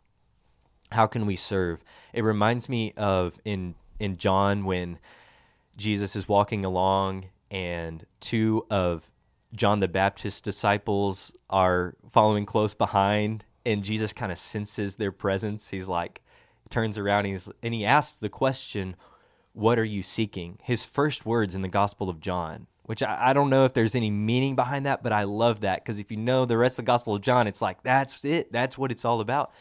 How can we serve? It reminds me of in in John when Jesus is walking along and two of John the Baptist's disciples are following close behind, and Jesus kind of senses their presence. He's like, turns around and, he's, and he asks the question, What are you seeking? His first words in the Gospel of John, which I, I don't know if there's any meaning behind that, but I love that because if you know the rest of the Gospel of John, it's like, That's it. That's what it's all about.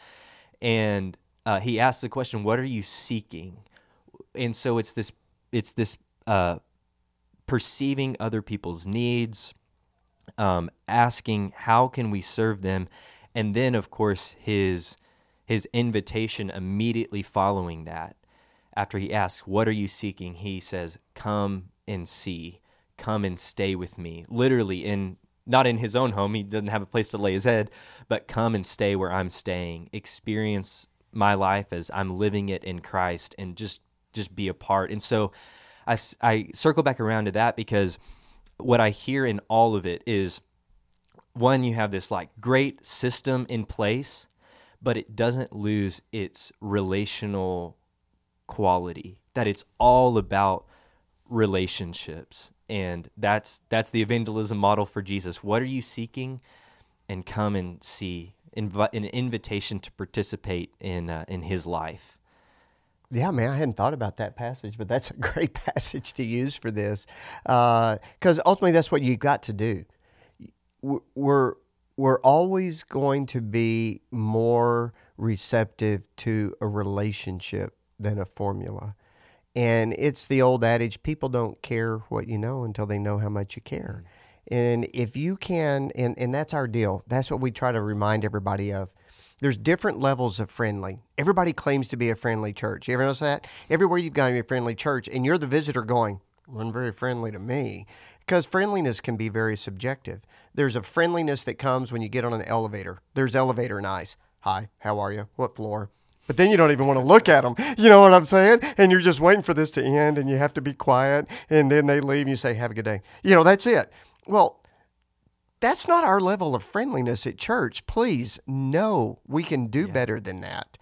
And uh, he asks the question, What are you seeking? And so it's this, it's this, uh, perceiving other people's needs, um, asking how can we serve them, and then of course his his invitation immediately following that. After he asks, "What are you seeking?" he says, "Come and see. Come and stay with me." Literally in not in his own home, he doesn't have a place to lay his head, but come and stay where I'm staying. Experience my life as I'm living it in Christ and just just be a part. And so I, I circle back around to that because what I hear in all of it is one, you have this like great system in place, but it doesn't lose its relational quality, that it's all about relationships. And that's that's the evangelism model for Jesus. What are you seeking? And come and see. Invi- an invitation to participate in uh, in his life. Yeah, man, I hadn't thought about that passage, but that's a great <laughs> passage to use for this, because uh, ultimately that's what you got to do. We're we're always going to be more receptive to a relationship than a formula, and it's the old adage: people don't care what you know until they know how much you care. Mm-hmm. And if you can, and, and that's our deal. That's what we try to remind everybody of there's different levels of friendly. Everybody claims to be a friendly church. You ever notice that? Everywhere you've gone be a friendly church, and you're the visitor going, wasn't very friendly to me. Because friendliness can be very subjective. There's a friendliness that comes when you get on an elevator. There's elevator nice. Hi, how are you? What floor? But then you don't even want to look at them. You know what I'm saying? And you're just waiting for this to end, and you have to be quiet. And then they leave, and you say, "Have a good day." You know, that's it. Well, that's not our level of friendliness at church. Please, no, we can do yeah. better than that.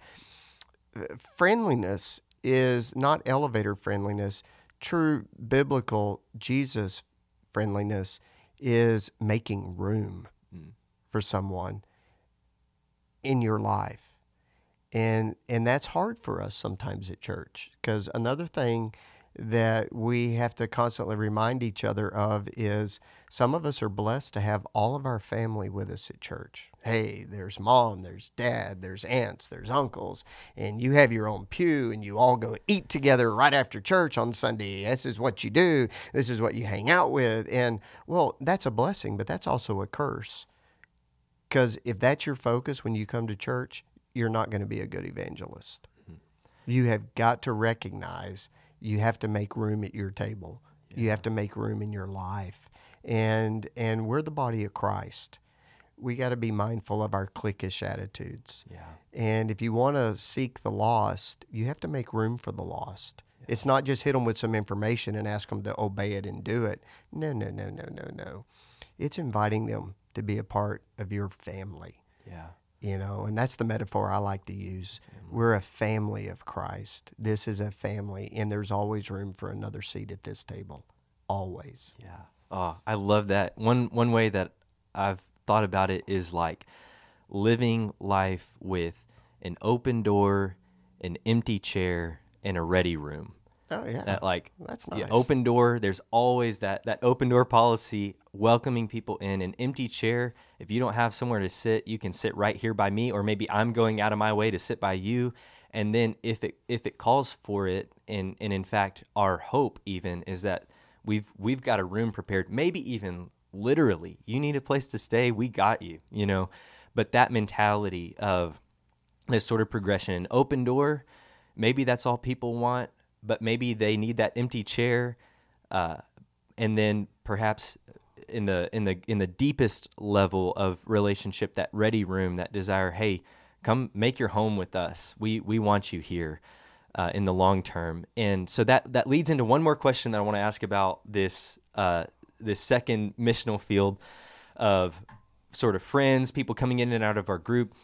Friendliness is not elevator friendliness. True biblical Jesus friendliness is making room mm. for someone in your life. And and that's hard for us sometimes at church because another thing that we have to constantly remind each other of is some of us are blessed to have all of our family with us at church. Hey, there's mom, there's dad, there's aunts, there's uncles, and you have your own pew and you all go eat together right after church on Sunday. This is what you do, this is what you hang out with. And well, that's a blessing, but that's also a curse. Because if that's your focus when you come to church, you're not going to be a good evangelist. Mm-hmm. You have got to recognize you have to make room at your table. Yeah. You have to make room in your life. And and we're the body of Christ. We got to be mindful of our cliquish attitudes. Yeah. And if you want to seek the lost, you have to make room for the lost. Yeah. It's not just hit them with some information and ask them to obey it and do it. No, no, no, no, no, no. It's inviting them to be a part of your family. Yeah you know, and that's the metaphor I like to use. Mm-hmm. We're a family of Christ. This is a family, and there's always room for another seat at this table. Always. Yeah. Oh, I love that. One one way that I've thought about it is like living life with an open door, an empty chair, and a ready room. Oh yeah. That like That's yeah, nice. open door. There's always that that open door policy, welcoming people in. An empty chair. If you don't have somewhere to sit, you can sit right here by me, or maybe I'm going out of my way to sit by you. And then if it if it calls for it, and and in fact, our hope even is that we've we've got a room prepared. Maybe even literally, you need a place to stay. We got you. You know, but that mentality of this sort of progression, an open door. Maybe that's all people want, but maybe they need that empty chair, uh, and then perhaps in the in the in the deepest level of relationship, that ready room, that desire. Hey, come make your home with us. We we want you here uh, in the long term. And so that that leads into one more question that I want to ask about this uh, this second missional field of sort of friends, people coming in and out of our group.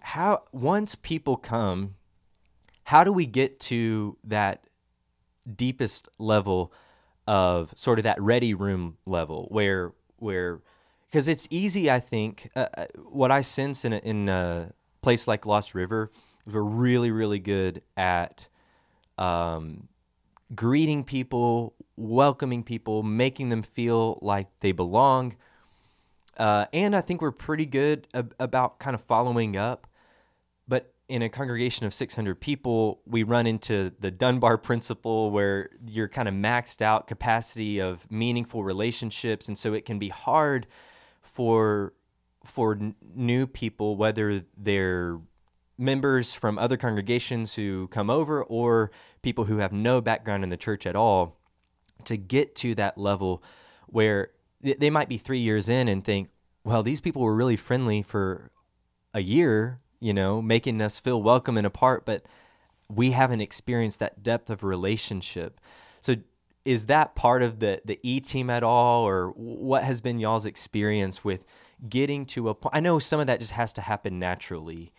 How once people come, how do we get to that deepest level of sort of that ready room level where where because it's easy I think uh, uh, what I sense in a, in a place like Lost River we're really really good at um, greeting people welcoming people making them feel like they belong uh, and I think we're pretty good ab- about kind of following up but in a congregation of 600 people, we run into the Dunbar principle where you're kind of maxed out capacity of meaningful relationships. And so it can be hard for, for new people, whether they're members from other congregations who come over or people who have no background in the church at all, to get to that level where th- they might be three years in and think, well, these people were really friendly for a year, you know, making us feel welcome and a part, but we haven't experienced that depth of relationship. So is that part of the the E team at all or what has been y'all's experience with getting to a point? I know some of that just has to happen naturally,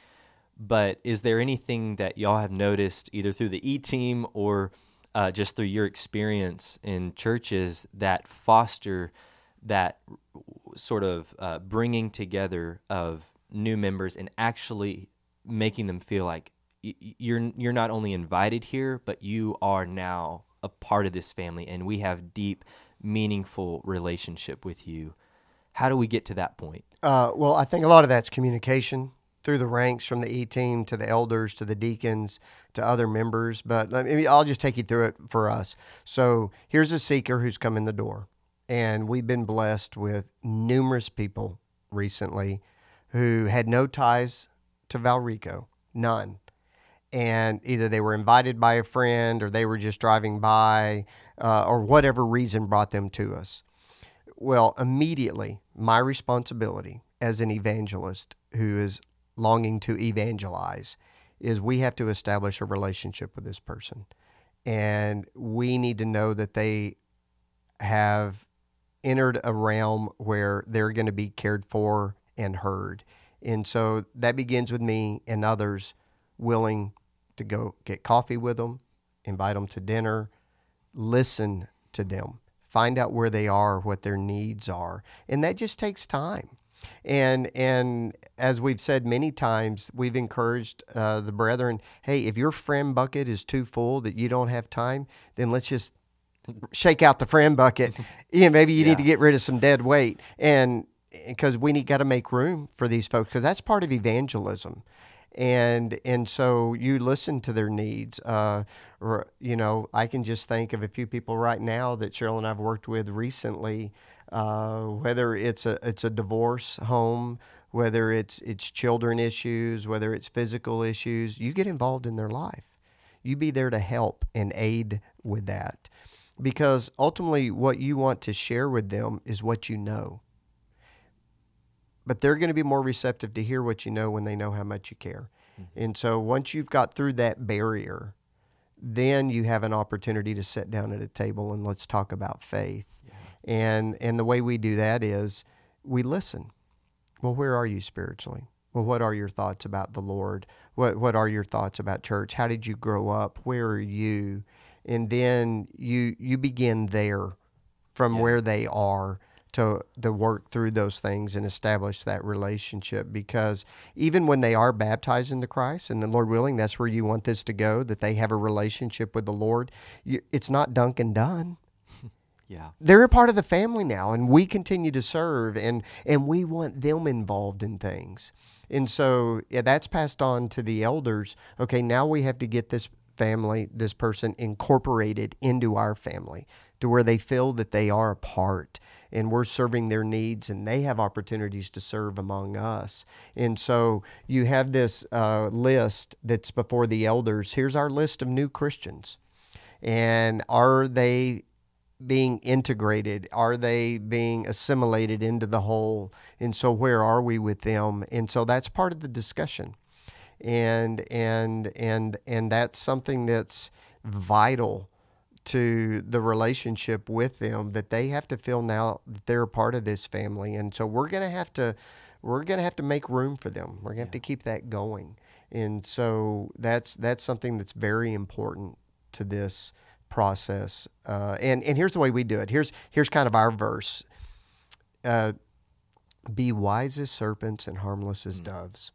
but is there anything that y'all have noticed either through the E team or uh, just through your experience in churches that foster that sort of uh, bringing together of new members and actually making them feel like you're you're not only invited here, but you are now a part of this family, and we have deep, meaningful relationship with you. How do we get to that point? Uh, well, I think a lot of that's communication through the ranks from the E team to the elders to the deacons to other members. But let me, I'll just take you through it for us. So here's a seeker who's come in the door, and we've been blessed with numerous people recently who had no ties to Valrico, none. And either they were invited by a friend or they were just driving by uh, or whatever reason brought them to us. Well, immediately, my responsibility as an evangelist who is longing to evangelize is we have to establish a relationship with this person. And we need to know that they have entered a realm where they're going to be cared for and heard. And so that begins with me and others willing to go get coffee with them, invite them to dinner, listen to them, find out where they are, what their needs are. And that just takes time. And and as we've said many times, we've encouraged uh, the brethren, hey, if your friend bucket is too full that you don't have time, then let's just shake out the friend bucket. <laughs> yeah, maybe you need to get rid of some dead weight, and because we need got to make room for these folks, because that's part of evangelism. And and so you listen to their needs. Uh, or you know, I can just think of a few people right now that Cheryl and I've worked with recently. Uh, whether it's a it's a divorce home, whether it's it's children issues, whether it's physical issues, you get involved in their life. You be there to help and aid with that, because ultimately, what you want to share with them is what you know. But they're going to be more receptive to hear what you know when they know how much you care. Mm-hmm. And so once you've got through that barrier, then you have an opportunity to sit down at a table and let's talk about faith. And and the way we do that is we listen. Well, where are you spiritually? Well, what are your thoughts about the Lord? What what are your thoughts about church? How did you grow up? Where are you? And then you you begin there from Yeah. where they are to to work through those things and establish that relationship because even when they are baptized into Christ and the Lord willing that's where you want this to go that they have a relationship with the Lord you, it's not dunk and done. <laughs> Yeah. they're a part of the family now and we continue to serve and and we want them involved in things. And so yeah, that's passed on to the elders. Okay now we have to get this family this person incorporated into our family to where they feel that they are a part and we're serving their needs and they have opportunities to serve among us and so you have this uh, list that's before the elders here's our list of new christians and are they being integrated? Are they being assimilated into the whole? And so, where are we with them? And so, that's part of the discussion, and and and and that's something that's vital to the relationship with them that they have to feel now that they're a part of this family. And so, we're going to have to we're going to have to make room for them. We're going to have to keep that going. And so, that's that's something that's very important to this process. Uh, and and here's the way we do it. Here's here's kind of our verse. Uh, be wise as serpents and harmless as doves.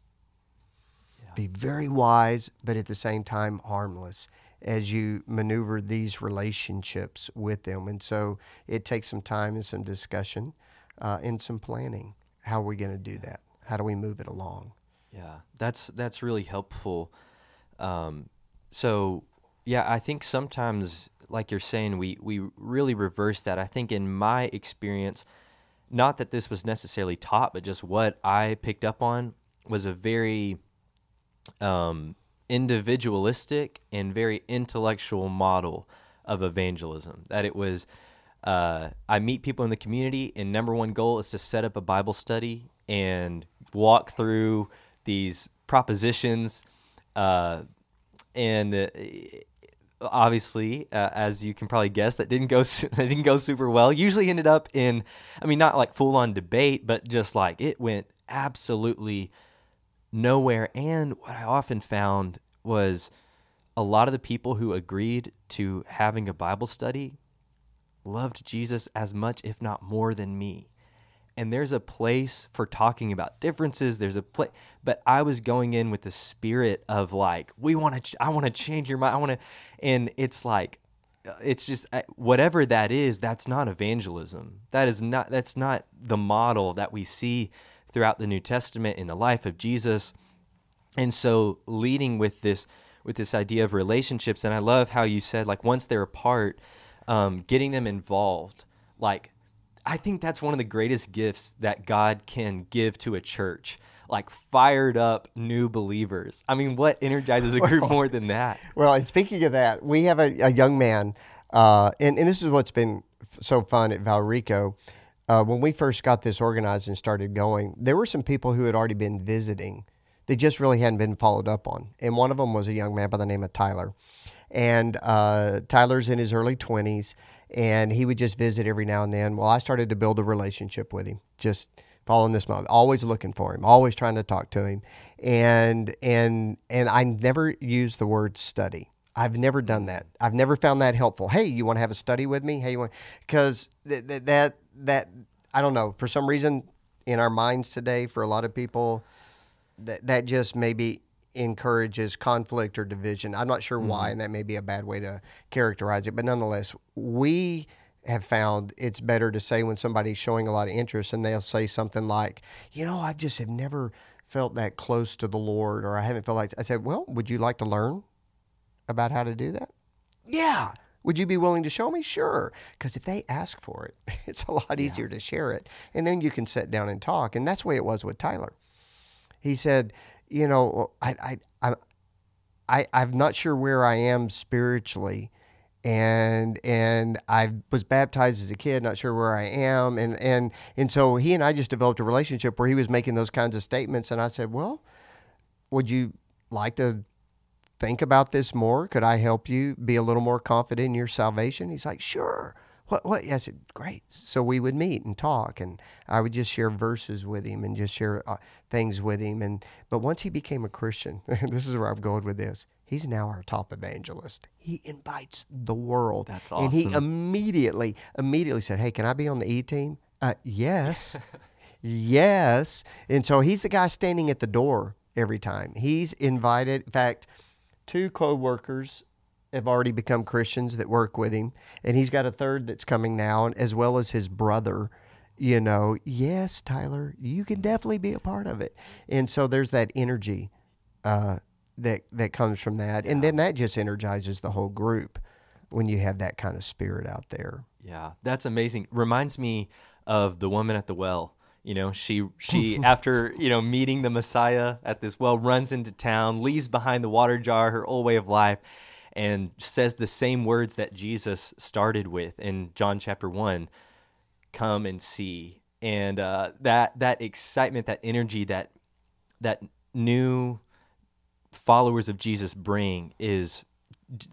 Be very wise, but at the same time harmless as you maneuver these relationships with them. And so it takes some time and some discussion uh, and some planning. How are we going to do that? How do we move it along? Yeah, that's that's really helpful. Um, so yeah, I think sometimes, like you're saying, we we really reverse that. I think in my experience, not that this was necessarily taught, but just what I picked up on was a very um, individualistic and very intellectual model of evangelism. That it was, uh, I meet people in the community, and number one goal is to set up a Bible study and walk through these propositions. Uh, and uh, obviously, uh, as you can probably guess, that didn't go <laughs> that didn't go super well. Usually ended up in, I mean, not like full on debate, but just like it went absolutely nowhere. And what I often found was a lot of the people who agreed to having a Bible study loved Jesus as much, if not more, than me. And there's a place for talking about differences. There's a place, but I was going in with the spirit of like, we want to, ch- I want to change your mind. I want to, and it's like, uh, it's just uh, whatever that is. That's not evangelism. That is not. That's not the model that we see throughout the New Testament in the life of Jesus. And so, leading with this, with this idea of relationships, and I love how you said like once they're apart, um, getting them involved. Like, I think that's one of the greatest gifts that God can give to a church. Like fired up new believers. I mean, what energizes a group more than that? Well, and speaking of that, we have a, a young man, uh, and, and this is what's been f- so fun at Valrico. Uh, when we first got this organized and started going, there were some people who had already been visiting. They just really hadn't been followed up on. And one of them was a young man by the name of Tyler. And uh, Tyler's in his early 20s, and he would just visit every now and then. Well, I started to build a relationship with him, just following this model, always looking for him, always trying to talk to him. And, and, and I never used the word study. I've never done that. I've never found that helpful. Hey, you want to have a study with me? Hey, you want because th- th- that that I don't know for some reason in our minds today for a lot of people that that just maybe encourages conflict or division. I'm not sure why, mm-hmm. and that may be a bad way to characterize it, but nonetheless, we have found it's better to say when somebody's showing a lot of interest and they'll say something like, you know, I just have never felt that close to the Lord, or I haven't felt like I said, well, would you like to learn about how to do that? Yeah. Would you be willing to show me? Sure. Because if they ask for it, <laughs> it's a lot easier to share it. And then you can sit down and talk. And that's the way it was with Tyler. He said, you know, I, I, I, I, I'm not sure where I am spiritually. And and I was baptized as a kid, not sure where I am, and and and so he and I just developed a relationship where he was making those kinds of statements, and I said, well, would you like to think about this more? Could I help you be a little more confident in your salvation? He's like, sure. What, what? I said, great. So we would meet and talk, and I would just share verses with him and just share uh, things with him. And but once he became a Christian, <laughs> this is where I'm going with this. He's now our top evangelist. He invites the world. That's And he immediately, immediately said, "Hey, can I be on the E team?" Uh, yes, <laughs> yes. And so he's the guy standing at the door every time. He's invited. In fact, two co-workers have already become Christians that work with him, and he's got a third that's coming now, as well as his brother. You know, yes, Tyler, you can definitely be a part of it. And so there's that energy uh, that that comes from that, and then that just energizes the whole group when you have that kind of spirit out there. Yeah, that's amazing. Reminds me of the woman at the well. You know, she she <laughs> after you know meeting the Messiah at this well runs into town, leaves behind the water jar, her old way of life, and says the same words that Jesus started with in John chapter one: "Come and see." And uh, that that excitement, that energy, that that new followers of Jesus bring is,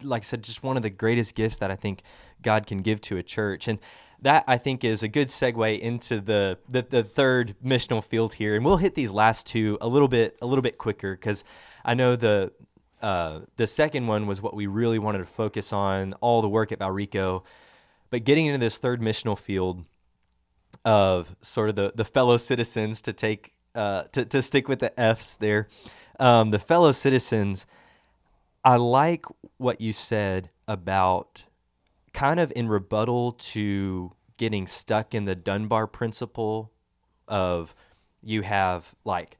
like I said, just one of the greatest gifts that I think God can give to a church. And that I think is a good segue into the, the the, third missional field here, and we'll hit these last two a little bit a little bit quicker because I know the uh, the second one was what we really wanted to focus on, all the work at Valrico, but getting into this third missional field of sort of the the fellow citizens to take uh, to to stick with the F's there, um, the fellow citizens. I like what you said about kind of in rebuttal to getting stuck in the Dunbar principle of you have like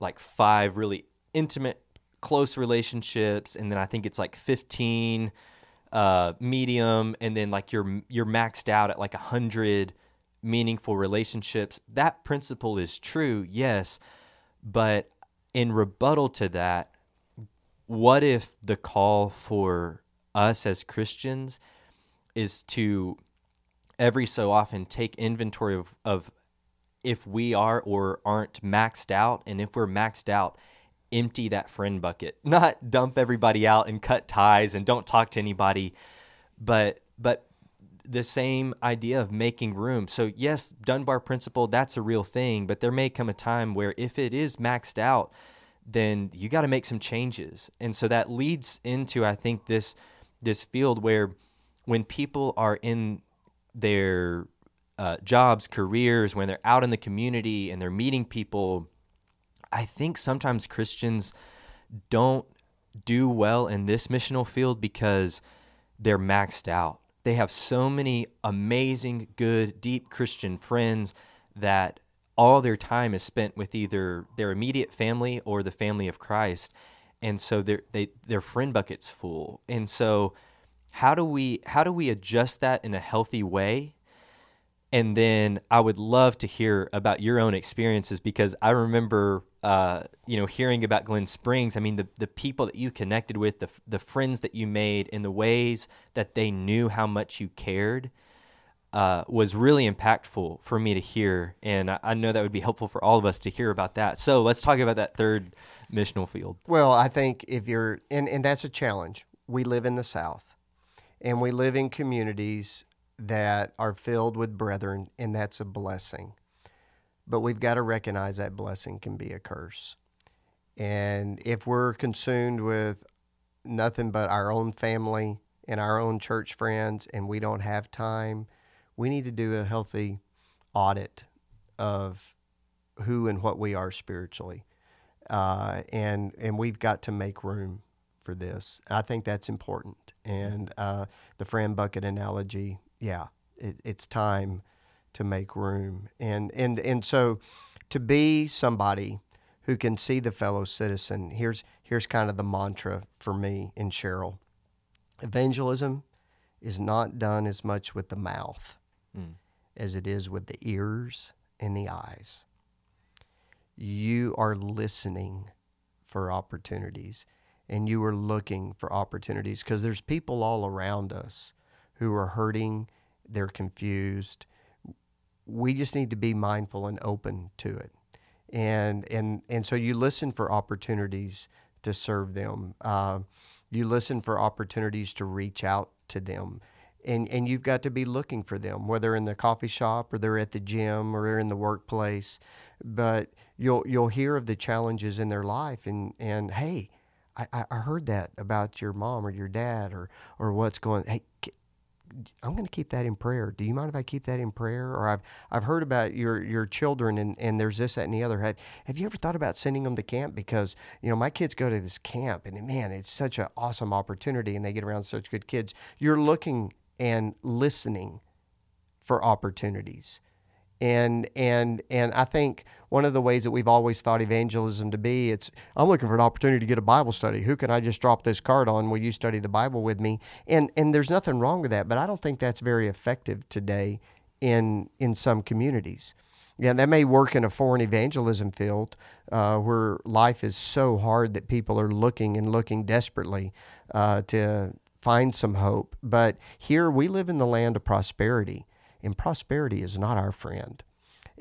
like five really intimate close relationships and then I think it's like 15 uh, medium and then like you're you're maxed out at like 100 meaningful relationships. That principle is true yes but in rebuttal to that what if the call for us as Christians is to every so often take inventory of, of if we are or aren't maxed out. And if we're maxed out, empty that friend bucket, <laughs> not dump everybody out and cut ties and don't talk to anybody, but, but the same idea of making room. So, yes, Dunbar principle, that's a real thing, but there may come a time where if it is maxed out, then you got to make some changes. And so that leads into, I think, this this field where when people are in their uh, jobs, careers, when they're out in the community and they're meeting people, I think sometimes Christians don't do well in this missional field because they're maxed out. They have so many amazing, good, deep Christian friends that all their time is spent with either their immediate family or the family of Christ. And so their they their friend bucket's full. And so how do we how do we adjust that in a healthy way? And then i would love to hear about your own experiences because i remember uh, you know hearing about glen springs. I mean the, the people that you connected with the, the friends that you made and the ways that they knew how much you cared uh, was really impactful for me to hear. And I, I know that would be helpful for all of us to hear about that. So let's talk about that third missional field. Well i think if you're and, and that's a challenge. We live in the south and we live in communities that are filled with brethren, and that's a blessing. But we've got to recognize that blessing can be a curse. And if we're consumed with nothing but our own family and our own church friends, and we don't have time, we need to do a healthy audit of who and what we are spiritually. Uh, and and we've got to make room for this. I think that's important. And uh, the friend bucket analogy, yeah, it, it's time to make room. And and and so to be somebody who can see the fellow citizen, here's here's kind of the mantra for me and Cheryl. Evangelism is not done as much with the mouth mm. as it is with the ears and the eyes. You are listening for opportunities and you are looking for opportunities because there's people all around us who are hurting, they're confused. We just need to be mindful and open to it. And and and so you listen for opportunities to serve them. Uh, you listen for opportunities to reach out to them. And, and you've got to be looking for them, whether in the coffee shop or they're at the gym or they're in the workplace. But you'll you'll hear of the challenges in their life, and and hey, I, I heard that about your mom or your dad or or what's going. Hey, I'm going to keep that in prayer. Do you mind if I keep that in prayer? Or I've I've heard about your your children and, and there's this that and the other. Have, have you ever thought about sending them to camp? Because you know my kids go to this camp and man, it's such an awesome opportunity and they get around such good kids. You're looking and listening for opportunities and and and I think one of the ways that we've always thought evangelism to be it's I'm looking for an opportunity to get a Bible study. Who can I just drop this card on? Will you study the Bible with me? And and there's nothing wrong with that, but I don't think that's very effective today in in some communities. Yeah, that may work in a foreign evangelism field uh, where life is so hard that people are looking and looking desperately uh, to find some hope. But here we live in the land of prosperity and prosperity is not our friend.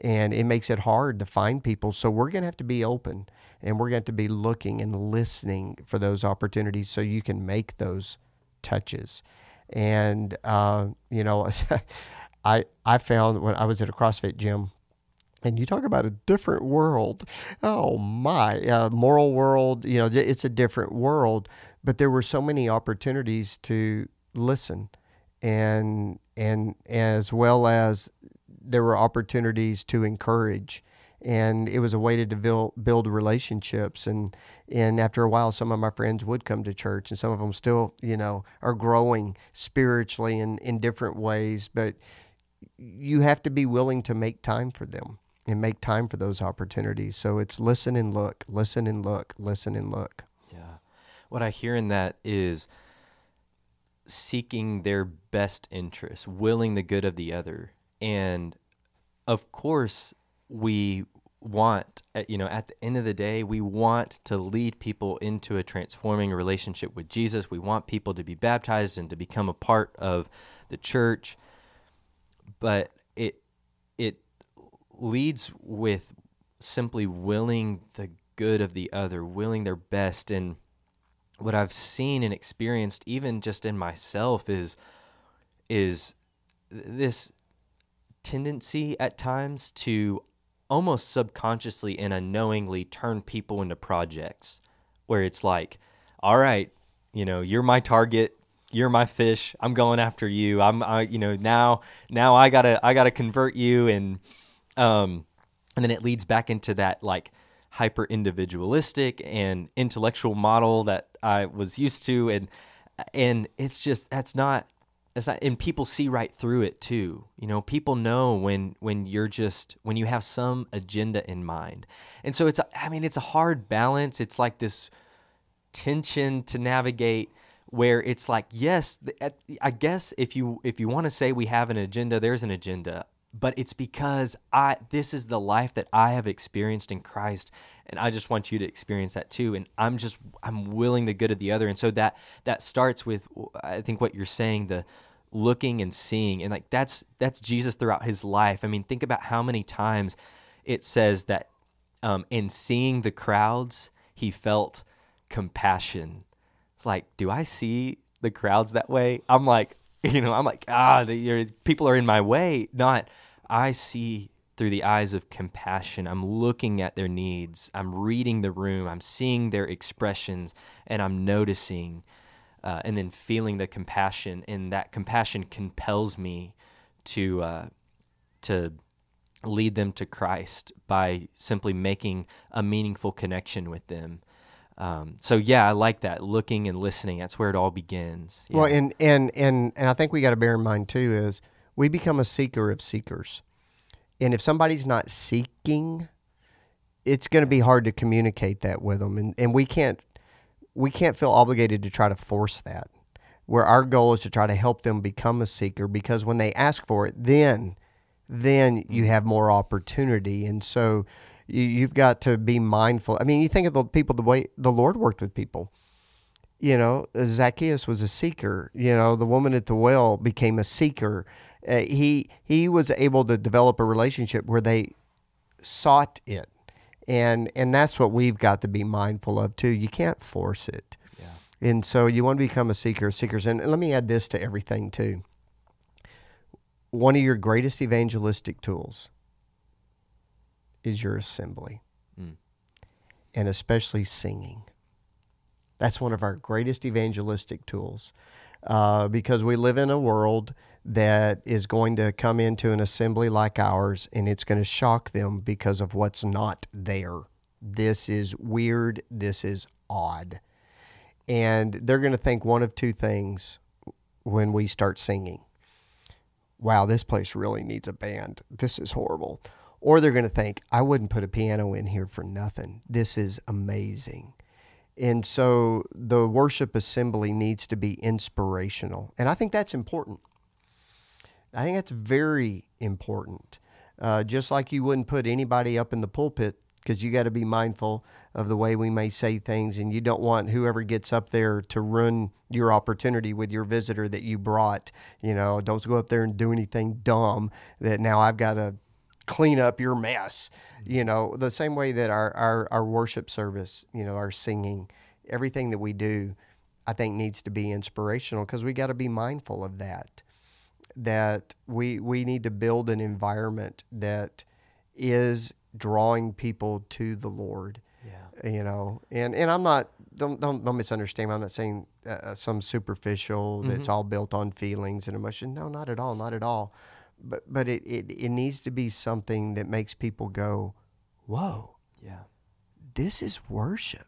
And it makes it hard to find people. So we're going to have to be open and we're going to, to be looking and listening for those opportunities so you can make those touches. And, uh, you know, <laughs> I, I found when I was at a CrossFit gym, and you talk about a different world. Oh my, uh, moral world, you know, it's a different world. But there were so many opportunities to listen and and as well as there were opportunities to encourage. And it was a way to build build relationships. And and after a while some of my friends would come to church and some of them still you know are growing spiritually in in different ways. But you have to be willing to make time for them and make time for those opportunities. So it's listen and look listen and look listen and look. Yeah. What i hear in that is seeking their best interest, willing the good of the other. And of course, we want, you know, at the end of the day, we want to lead people into a transforming relationship with Jesus. We want people to be baptized and to become a part of the church. But it it leads with simply willing the good of the other, willing their best and what I've seen and experienced, even just in myself, is is this tendency at times to almost subconsciously and unknowingly turn people into projects where it's like, all right, you know, you're my target, you're my fish, I'm going after you. I'm I, you know, now now I got to I got to convert you and um and then it leads back into that like hyper individualistic and intellectual model that I was used to and and it's just that's not that's not and people see right through it too. You know, people know when when you're just when you have some agenda in mind. And so it's I mean it's a hard balance. It's like this tension to navigate where it's like yes i guess if you if you want to say we have an agenda there's an agenda but it's because I this is the life that I have experienced in Christ and I just want you to experience that too and I'm just I'm willing the good of the other and so that that starts with I think what you're saying the looking and seeing and like that's that's Jesus throughout his life. I mean think about how many times it says that um, in seeing the crowds he felt compassion. It's like do I see the crowds that way? I'm like <laughs> You know, I'm like, ah, the, people are in my way. Not, I see through the eyes of compassion. I'm looking at their needs. I'm reading the room. I'm seeing their expressions, and I'm noticing, uh, and then feeling the compassion. And that compassion compels me to uh, to lead them to Christ by simply making a meaningful connection with them. Um, so yeah, I like that looking and listening. That's where it all begins. Yeah. Well, and and and and I think we got to bear in mind too is we become a seeker of seekers, and if somebody's not seeking, it's going to be hard to communicate that with them, and and we can't we can't feel obligated to try to force that. Where our goal is to try to help them become a seeker, because when they ask for it, then then you mm-hmm. have more opportunity, and so you, you've got to be mindful. I mean, you think of the people the way the Lord worked with people. You know, Zacchaeus was a seeker. You know, the woman at the well became a seeker. Uh, he he was able to develop a relationship where they sought it, and and that's what we've got to be mindful of too. You can't force it, yeah. and so you want to become a seeker of seekers. And let me add this to everything too. One of your greatest evangelistic tools is your assembly, mm. and especially singing. That's one of our greatest evangelistic tools. uh, because we live in a world that is going to come into an assembly like ours and it's going to shock them because of what's not there. This is weird. This is odd. And they're going to think one of two things when we start singing wow, this place really needs a band. This is horrible. Or they're going to think, I wouldn't put a piano in here for nothing. This is amazing. And so the worship assembly needs to be inspirational. And I think that's important. I think that's very important. Uh, just like you wouldn't put anybody up in the pulpit because you got to be mindful of the way we may say things, and you don't want whoever gets up there to ruin your opportunity with your visitor that you brought. You know, don't go up there and do anything dumb that now I've got to clean up your mess. You know, the same way that our, our, our worship service, you know, our singing, everything that we do, I think needs to be inspirational because we got to be mindful of that. That we we need to build an environment that is drawing people to the Lord. Yeah. You know, and and I'm not don't don't, don't misunderstand. Me. I'm not saying uh, uh some superficial that's mm-hmm. all built on feelings and emotion. No, not at all, not at all. But but it, it it needs to be something that makes people go, "Whoa, yeah, this is worship.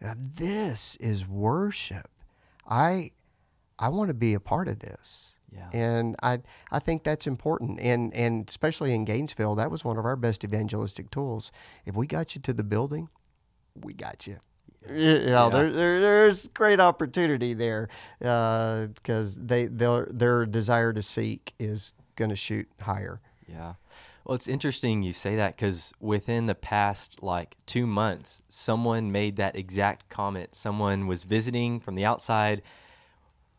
Now, this is worship. I I want to be a part of this." Yeah. And I I think that's important. And and especially in Gainesville, that was one of our best evangelistic tools. If we got you to the building, we got you. Yeah. You know, yeah. there, there, there's great opportunity there because uh, they their desire to seek is going to shoot higher. Yeah. Well, it's interesting you say that because within the past like two months, someone made that exact comment. Someone was visiting from the outside,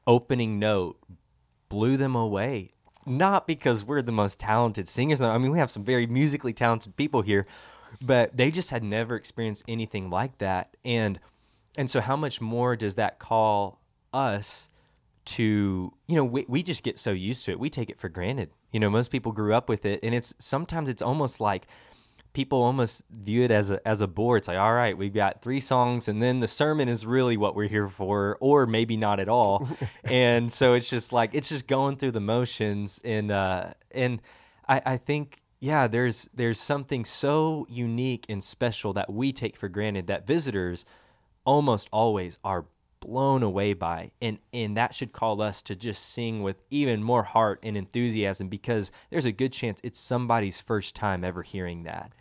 opening note, blew them away. Not because we're the most talented singers. I mean, we have some very musically talented people here, but they just had never experienced anything like that. And and so how much more does that call us to, you know, we, we just get so used to it. We take it for granted. You know, most people grew up with it and it's sometimes it's almost like people almost view it as a as a bore. It's like, all right, we've got three songs, and then the sermon is really what we're here for, or maybe not at all. <laughs> and so it's just like it's just going through the motions, and uh, and I, I think yeah, there's there's something so unique and special that we take for granted that visitors almost always are blown away by and and that should call us to just sing with even more heart and enthusiasm because there's a good chance it's somebody's first time ever hearing that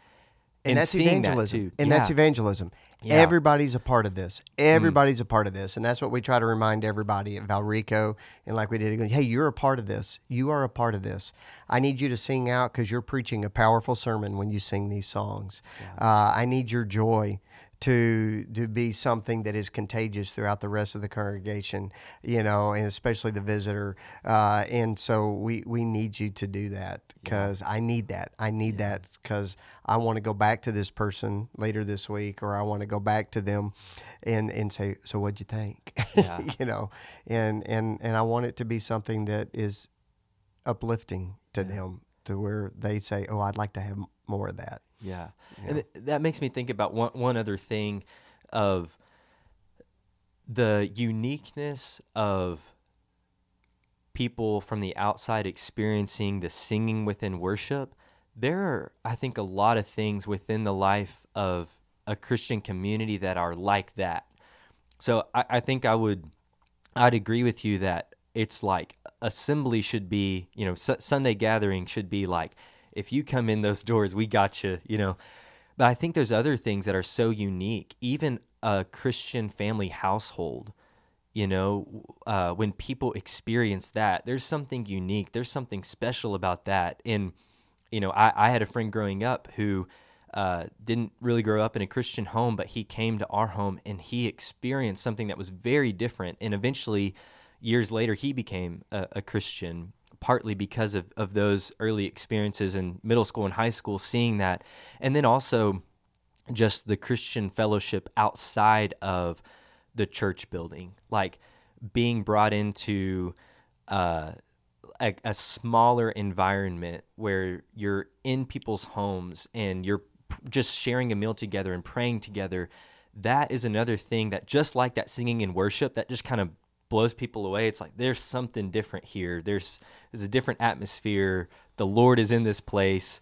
and, and that's evangelism. That and yeah. that's evangelism. Yeah. Everybody's a part of this. Everybody's mm. a part of this, and that's what we try to remind everybody at Valrico. And like we did, hey, you're a part of this. You are a part of this. I need you to sing out because you're preaching a powerful sermon when you sing these songs. Yeah. Uh, I need your joy to to be something that is contagious throughout the rest of the congregation, you know, and especially the visitor. Uh, and so we we need you to do that because yeah. I need that. I need yeah. that because I want to go back to this person later this week, or I want to go back to them. And, and say so what'd you think yeah. <laughs> you know and and and I want it to be something that is uplifting to them to where they say oh I'd like to have more of that yeah. yeah. And th- that makes me think about one, one other thing of the uniqueness of people from the outside experiencing the singing within worship. There are, I think, a lot of things within the life of a Christian community that are like that. So I, I think I would, I'd agree with you that it's like assembly should be, you know, S- Sunday gathering should be like if you come in those doors, we got you, you know. But I think there's other things that are so unique. Even a Christian family household, you know, uh, when people experience that, there's something unique. There's something special about that. And, you know, I, I had a friend growing up who uh, didn't really grow up in a Christian home, but he came to our home and he experienced something that was very different. And eventually, years later, he became a, a Christian partly because of, of those early experiences in middle school and high school, seeing that. And then also just the Christian fellowship outside of the church building, like being brought into uh, a, a smaller environment where you're in people's homes and you're just sharing a meal together and praying together. That is another thing that, just like that singing and worship, that just kind of blows people away. It's like there's something different here. There's there's a different atmosphere. The Lord is in this place.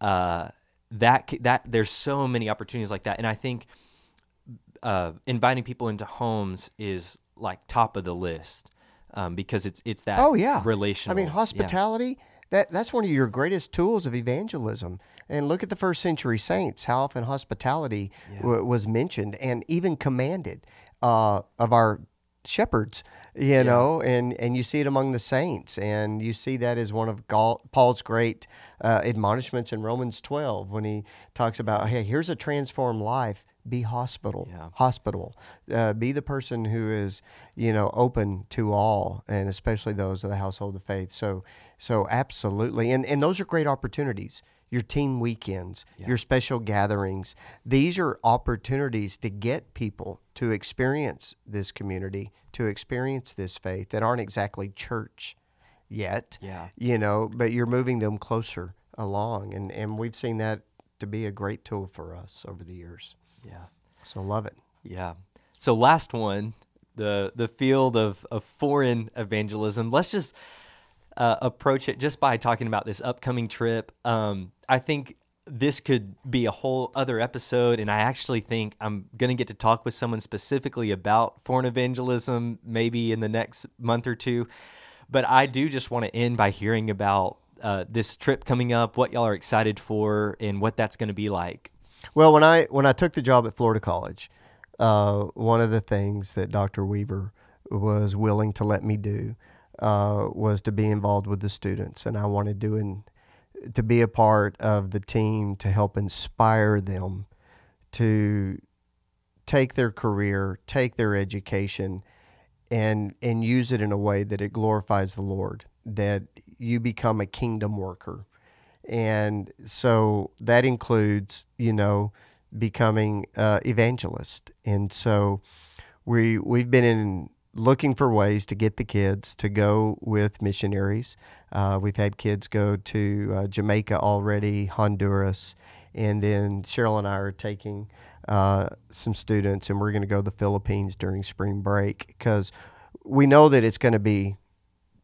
Uh, that that there's so many opportunities like that, and I think uh, inviting people into homes is like top of the list um, because it's it's that Oh yeah, relational. I mean, yeah. hospitality. That that's one of your greatest tools of evangelism. And look at the first century saints. How often hospitality w- was mentioned and even commanded uh, of our shepherds. You know, and and you see it among the saints, and you see that as one of Paul's great uh, admonishments in Romans twelve when he talks about, hey, here's a transformed life. Be hospital, Yeah. hospitable. Uh, be the person who is, you know, open to all, and especially those of the household of faith. So, so absolutely, and and those are great opportunities. Your team weekends, your special gatherings. These are opportunities to get people to experience this community, to experience this faith that aren't exactly church yet. Yeah. You know, but you're moving them closer along, and and we've seen that to be a great tool for us over the years. yeah. So love it. Yeah. So last one, the the field of, of foreign evangelism. Let's just uh, approach it just by talking about this upcoming trip. Um, I think this could be a whole other episode, and I actually think I'm gonna get to talk with someone specifically about foreign evangelism maybe in the next month or two. But I do just want to end by hearing about uh, this trip coming up, what y'all are excited for, and what that's going to be like. Well, when I when I took the job at Florida College, uh, one of the things that Dr. Weaver was willing to let me do uh, was to be involved with the students, and I wanted to in, to be a part of the team to help inspire them to take their career, take their education, and and use it in a way that it glorifies the Lord, that you become a kingdom worker. And so that includes, you know, becoming uh, evangelist. And so we we've been in looking for ways to get the kids to go with missionaries. Uh, we've had kids go to uh, Jamaica already, Honduras, and then Cheryl and I are taking uh, some students, and we're going to go to the Philippines during spring break because we know that it's going to be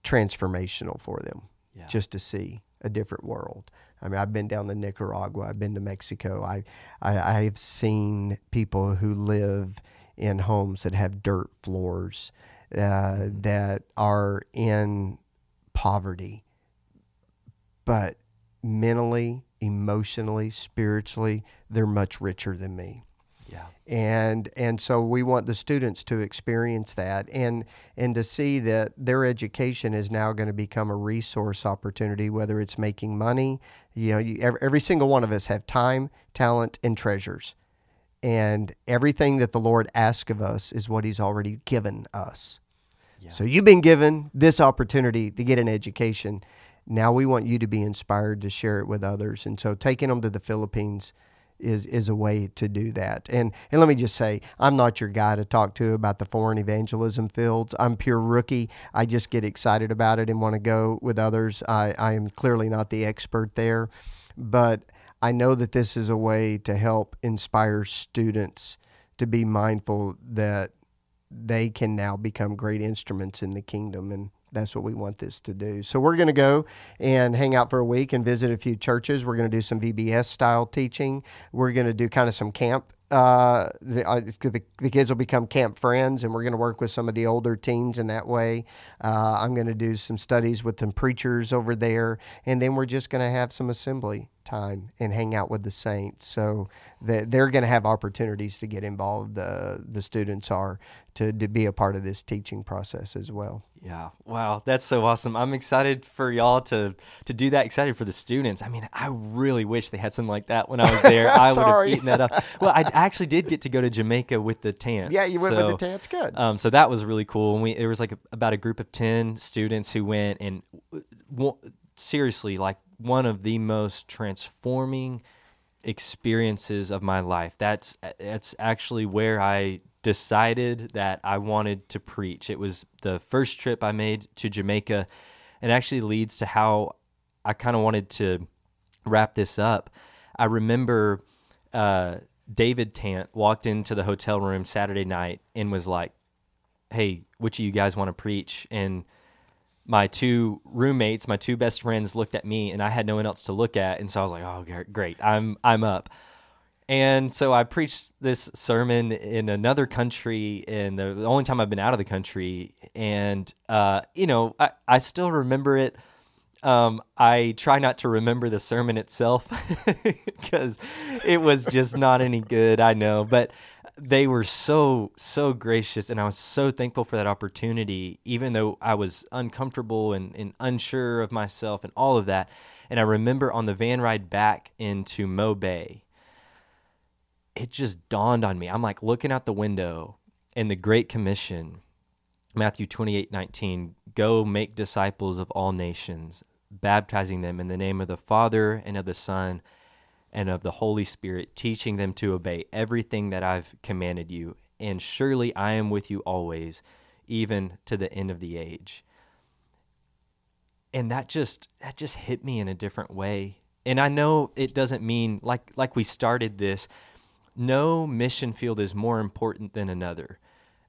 transformational for them Yeah. just to see a different world. I mean, I've been down to Nicaragua, I've been to Mexico. I, I I've seen people who live in homes that have dirt floors, uh, that are in poverty, but mentally, emotionally, spiritually, they're much richer than me Yeah. and and so we want the students to experience that and and to see that their education is now going to become a resource opportunity whether it's making money you know you, every, every single one of us have time talent and treasures and everything that the lord asks of us is what he's already given us Yeah. so you've been given this opportunity to get an education now we want you to be inspired to share it with others and so taking them to the philippines is is a way to do that. And and let me just say, I'm not your guy to talk to about the foreign evangelism fields. I'm pure rookie. I just get excited about it and want to go with others. I, I am clearly not the expert there, but I know that this is a way to help inspire students to be mindful that they can now become great instruments in the kingdom and that's what we want this to do. So we're going to go and hang out for a week and visit a few churches. We're going to do some VBS style teaching. We're going to do kind of some camp. Uh, the, uh, the, the kids will become camp friends, and we're going to work with some of the older teens in that way. Uh, I'm going to do some studies with some preachers over there, and then we're just going to have some assembly time and hang out with the saints. So that they're going to have opportunities to get involved. The the students are to, to be a part of this teaching process as well. Yeah. Wow, that's so awesome. I'm excited for y'all to to do that. Excited for the students. I mean, I really wish they had something like that when I was there. <laughs> I would have eaten that up. Well, I actually did get to go to Jamaica with the Tants. Yeah, you went so, with the Tants. Good. Um, so that was really cool. And we there was like a, about a group of ten students who went, and w- seriously, like one of the most transforming experiences of my life. That's that's actually where I decided that I wanted to preach. It was the first trip I made to Jamaica, and actually leads to how I kind of wanted to wrap this up. I remember uh, David Tant walked into the hotel room Saturday night and was like, "Hey, which of you guys want to preach?" And my two roommates, my two best friends, looked at me, and I had no one else to look at, and so I was like, "Oh, great, I'm I'm up." And so I preached this sermon in another country, and the, only time I've been out of the country, and uh, you know, I, I still remember it. Um, I try not to remember the sermon itself <laughs> because it was just not any good. I know, but they were so so gracious, and I was so thankful for that opportunity, even though I was uncomfortable and, and unsure of myself and all of that. And I remember on the van ride back into Mo Bay it just dawned on me. I'm like looking out the window and the Great Commission, Matthew 28 19, go make disciples of all nations, baptizing them in the name of the Father and of the Son and of the Holy Spirit, teaching them to obey everything that I've commanded you. And surely I am with you always, even to the end of the age. And that just that just hit me in a different way. And I know it doesn't mean like like we started this no mission field is more important than another.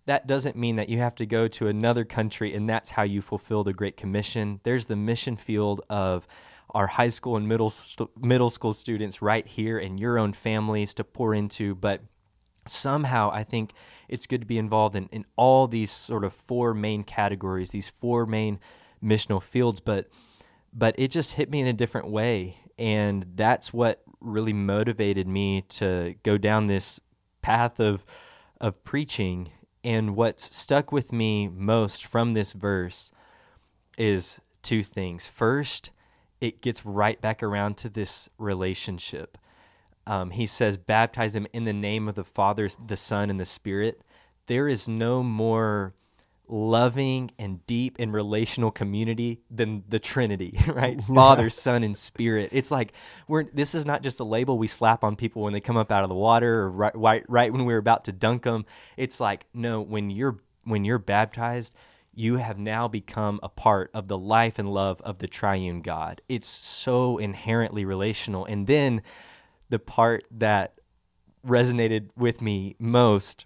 That doesn't mean that you have to go to another country and that's how you fulfill the Great Commission. There's the mission field of our high school and middle middle school students right here in your own families to pour into, but somehow I think it's good to be involved in, in all these sort of four main categories, these four main missional fields, but but it just hit me in a different way. And that's what really motivated me to go down this path of of preaching and what's stuck with me most from this verse is two things. First, it gets right back around to this relationship. Um, he says, baptize them in the name of the Father, the Son, and the Spirit. There is no more loving and deep and relational community than the Trinity, <laughs> right? Father, Son, and Spirit. It's like we're this is not just a label we slap on people when they come up out of the water or right right, right when we're about to dunk them. It's like no, when you're when you're baptized, you have now become a part of the life and love of the triune God. It's so inherently relational. And then the part that resonated with me most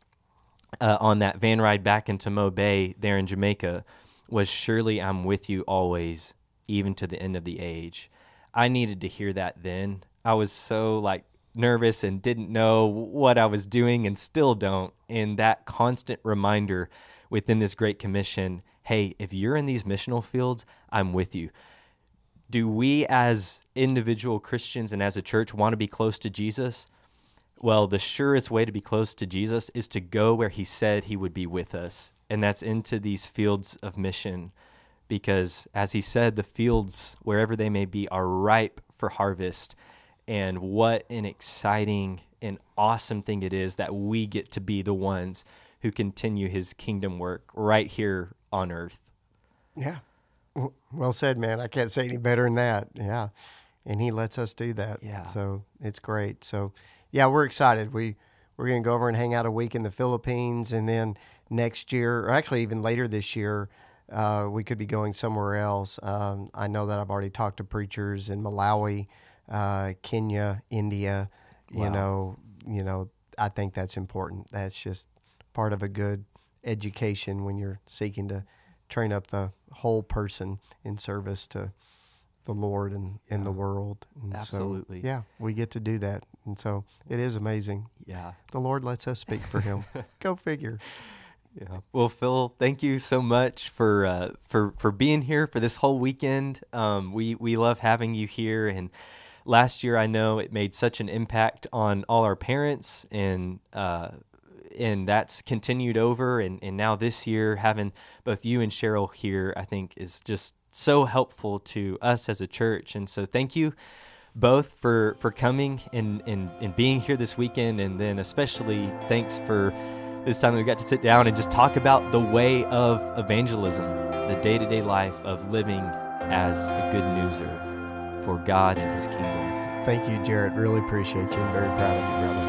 uh, on that van ride back into Mo Bay there in Jamaica was surely I'm with you always, even to the end of the age. I needed to hear that then. I was so like nervous and didn't know what I was doing and still don't. And that constant reminder within this Great Commission hey, if you're in these missional fields, I'm with you. Do we as individual Christians and as a church want to be close to Jesus? Well, the surest way to be close to Jesus is to go where he said he would be with us, and that's into these fields of mission. Because as he said, the fields, wherever they may be, are ripe for harvest. And what an exciting and awesome thing it is that we get to be the ones who continue his kingdom work right here on earth. Yeah. Well said, man. I can't say any better than that. Yeah. And he lets us do that. Yeah. So it's great. So, yeah, we're excited. We we're going to go over and hang out a week in the Philippines, and then next year, or actually even later this year, uh, we could be going somewhere else. Um, I know that I've already talked to preachers in Malawi, uh, Kenya, India. You Wow. know, you know, I think that's important. That's just part of a good education when you're seeking to train up the whole person in service to the Lord and in the world. And Absolutely. So, yeah, we get to do that. And so it is amazing. Yeah. The Lord lets us speak for him. <laughs> Go figure. Yeah. Well, Phil, thank you so much for uh, for for being here for this whole weekend. Um, we we love having you here, and last year I know it made such an impact on all our parents, and uh, and that's continued over, and and now this year having both you and Cheryl here, I think is just so helpful to us as a church, and so thank you both for for coming and, and and being here this weekend and then especially thanks for this time that we got to sit down and just talk about the way of evangelism the day-to-day life of living as a good newser for god and his kingdom Thank you, Jarrett. Really appreciate you. I'm very proud of you, brother.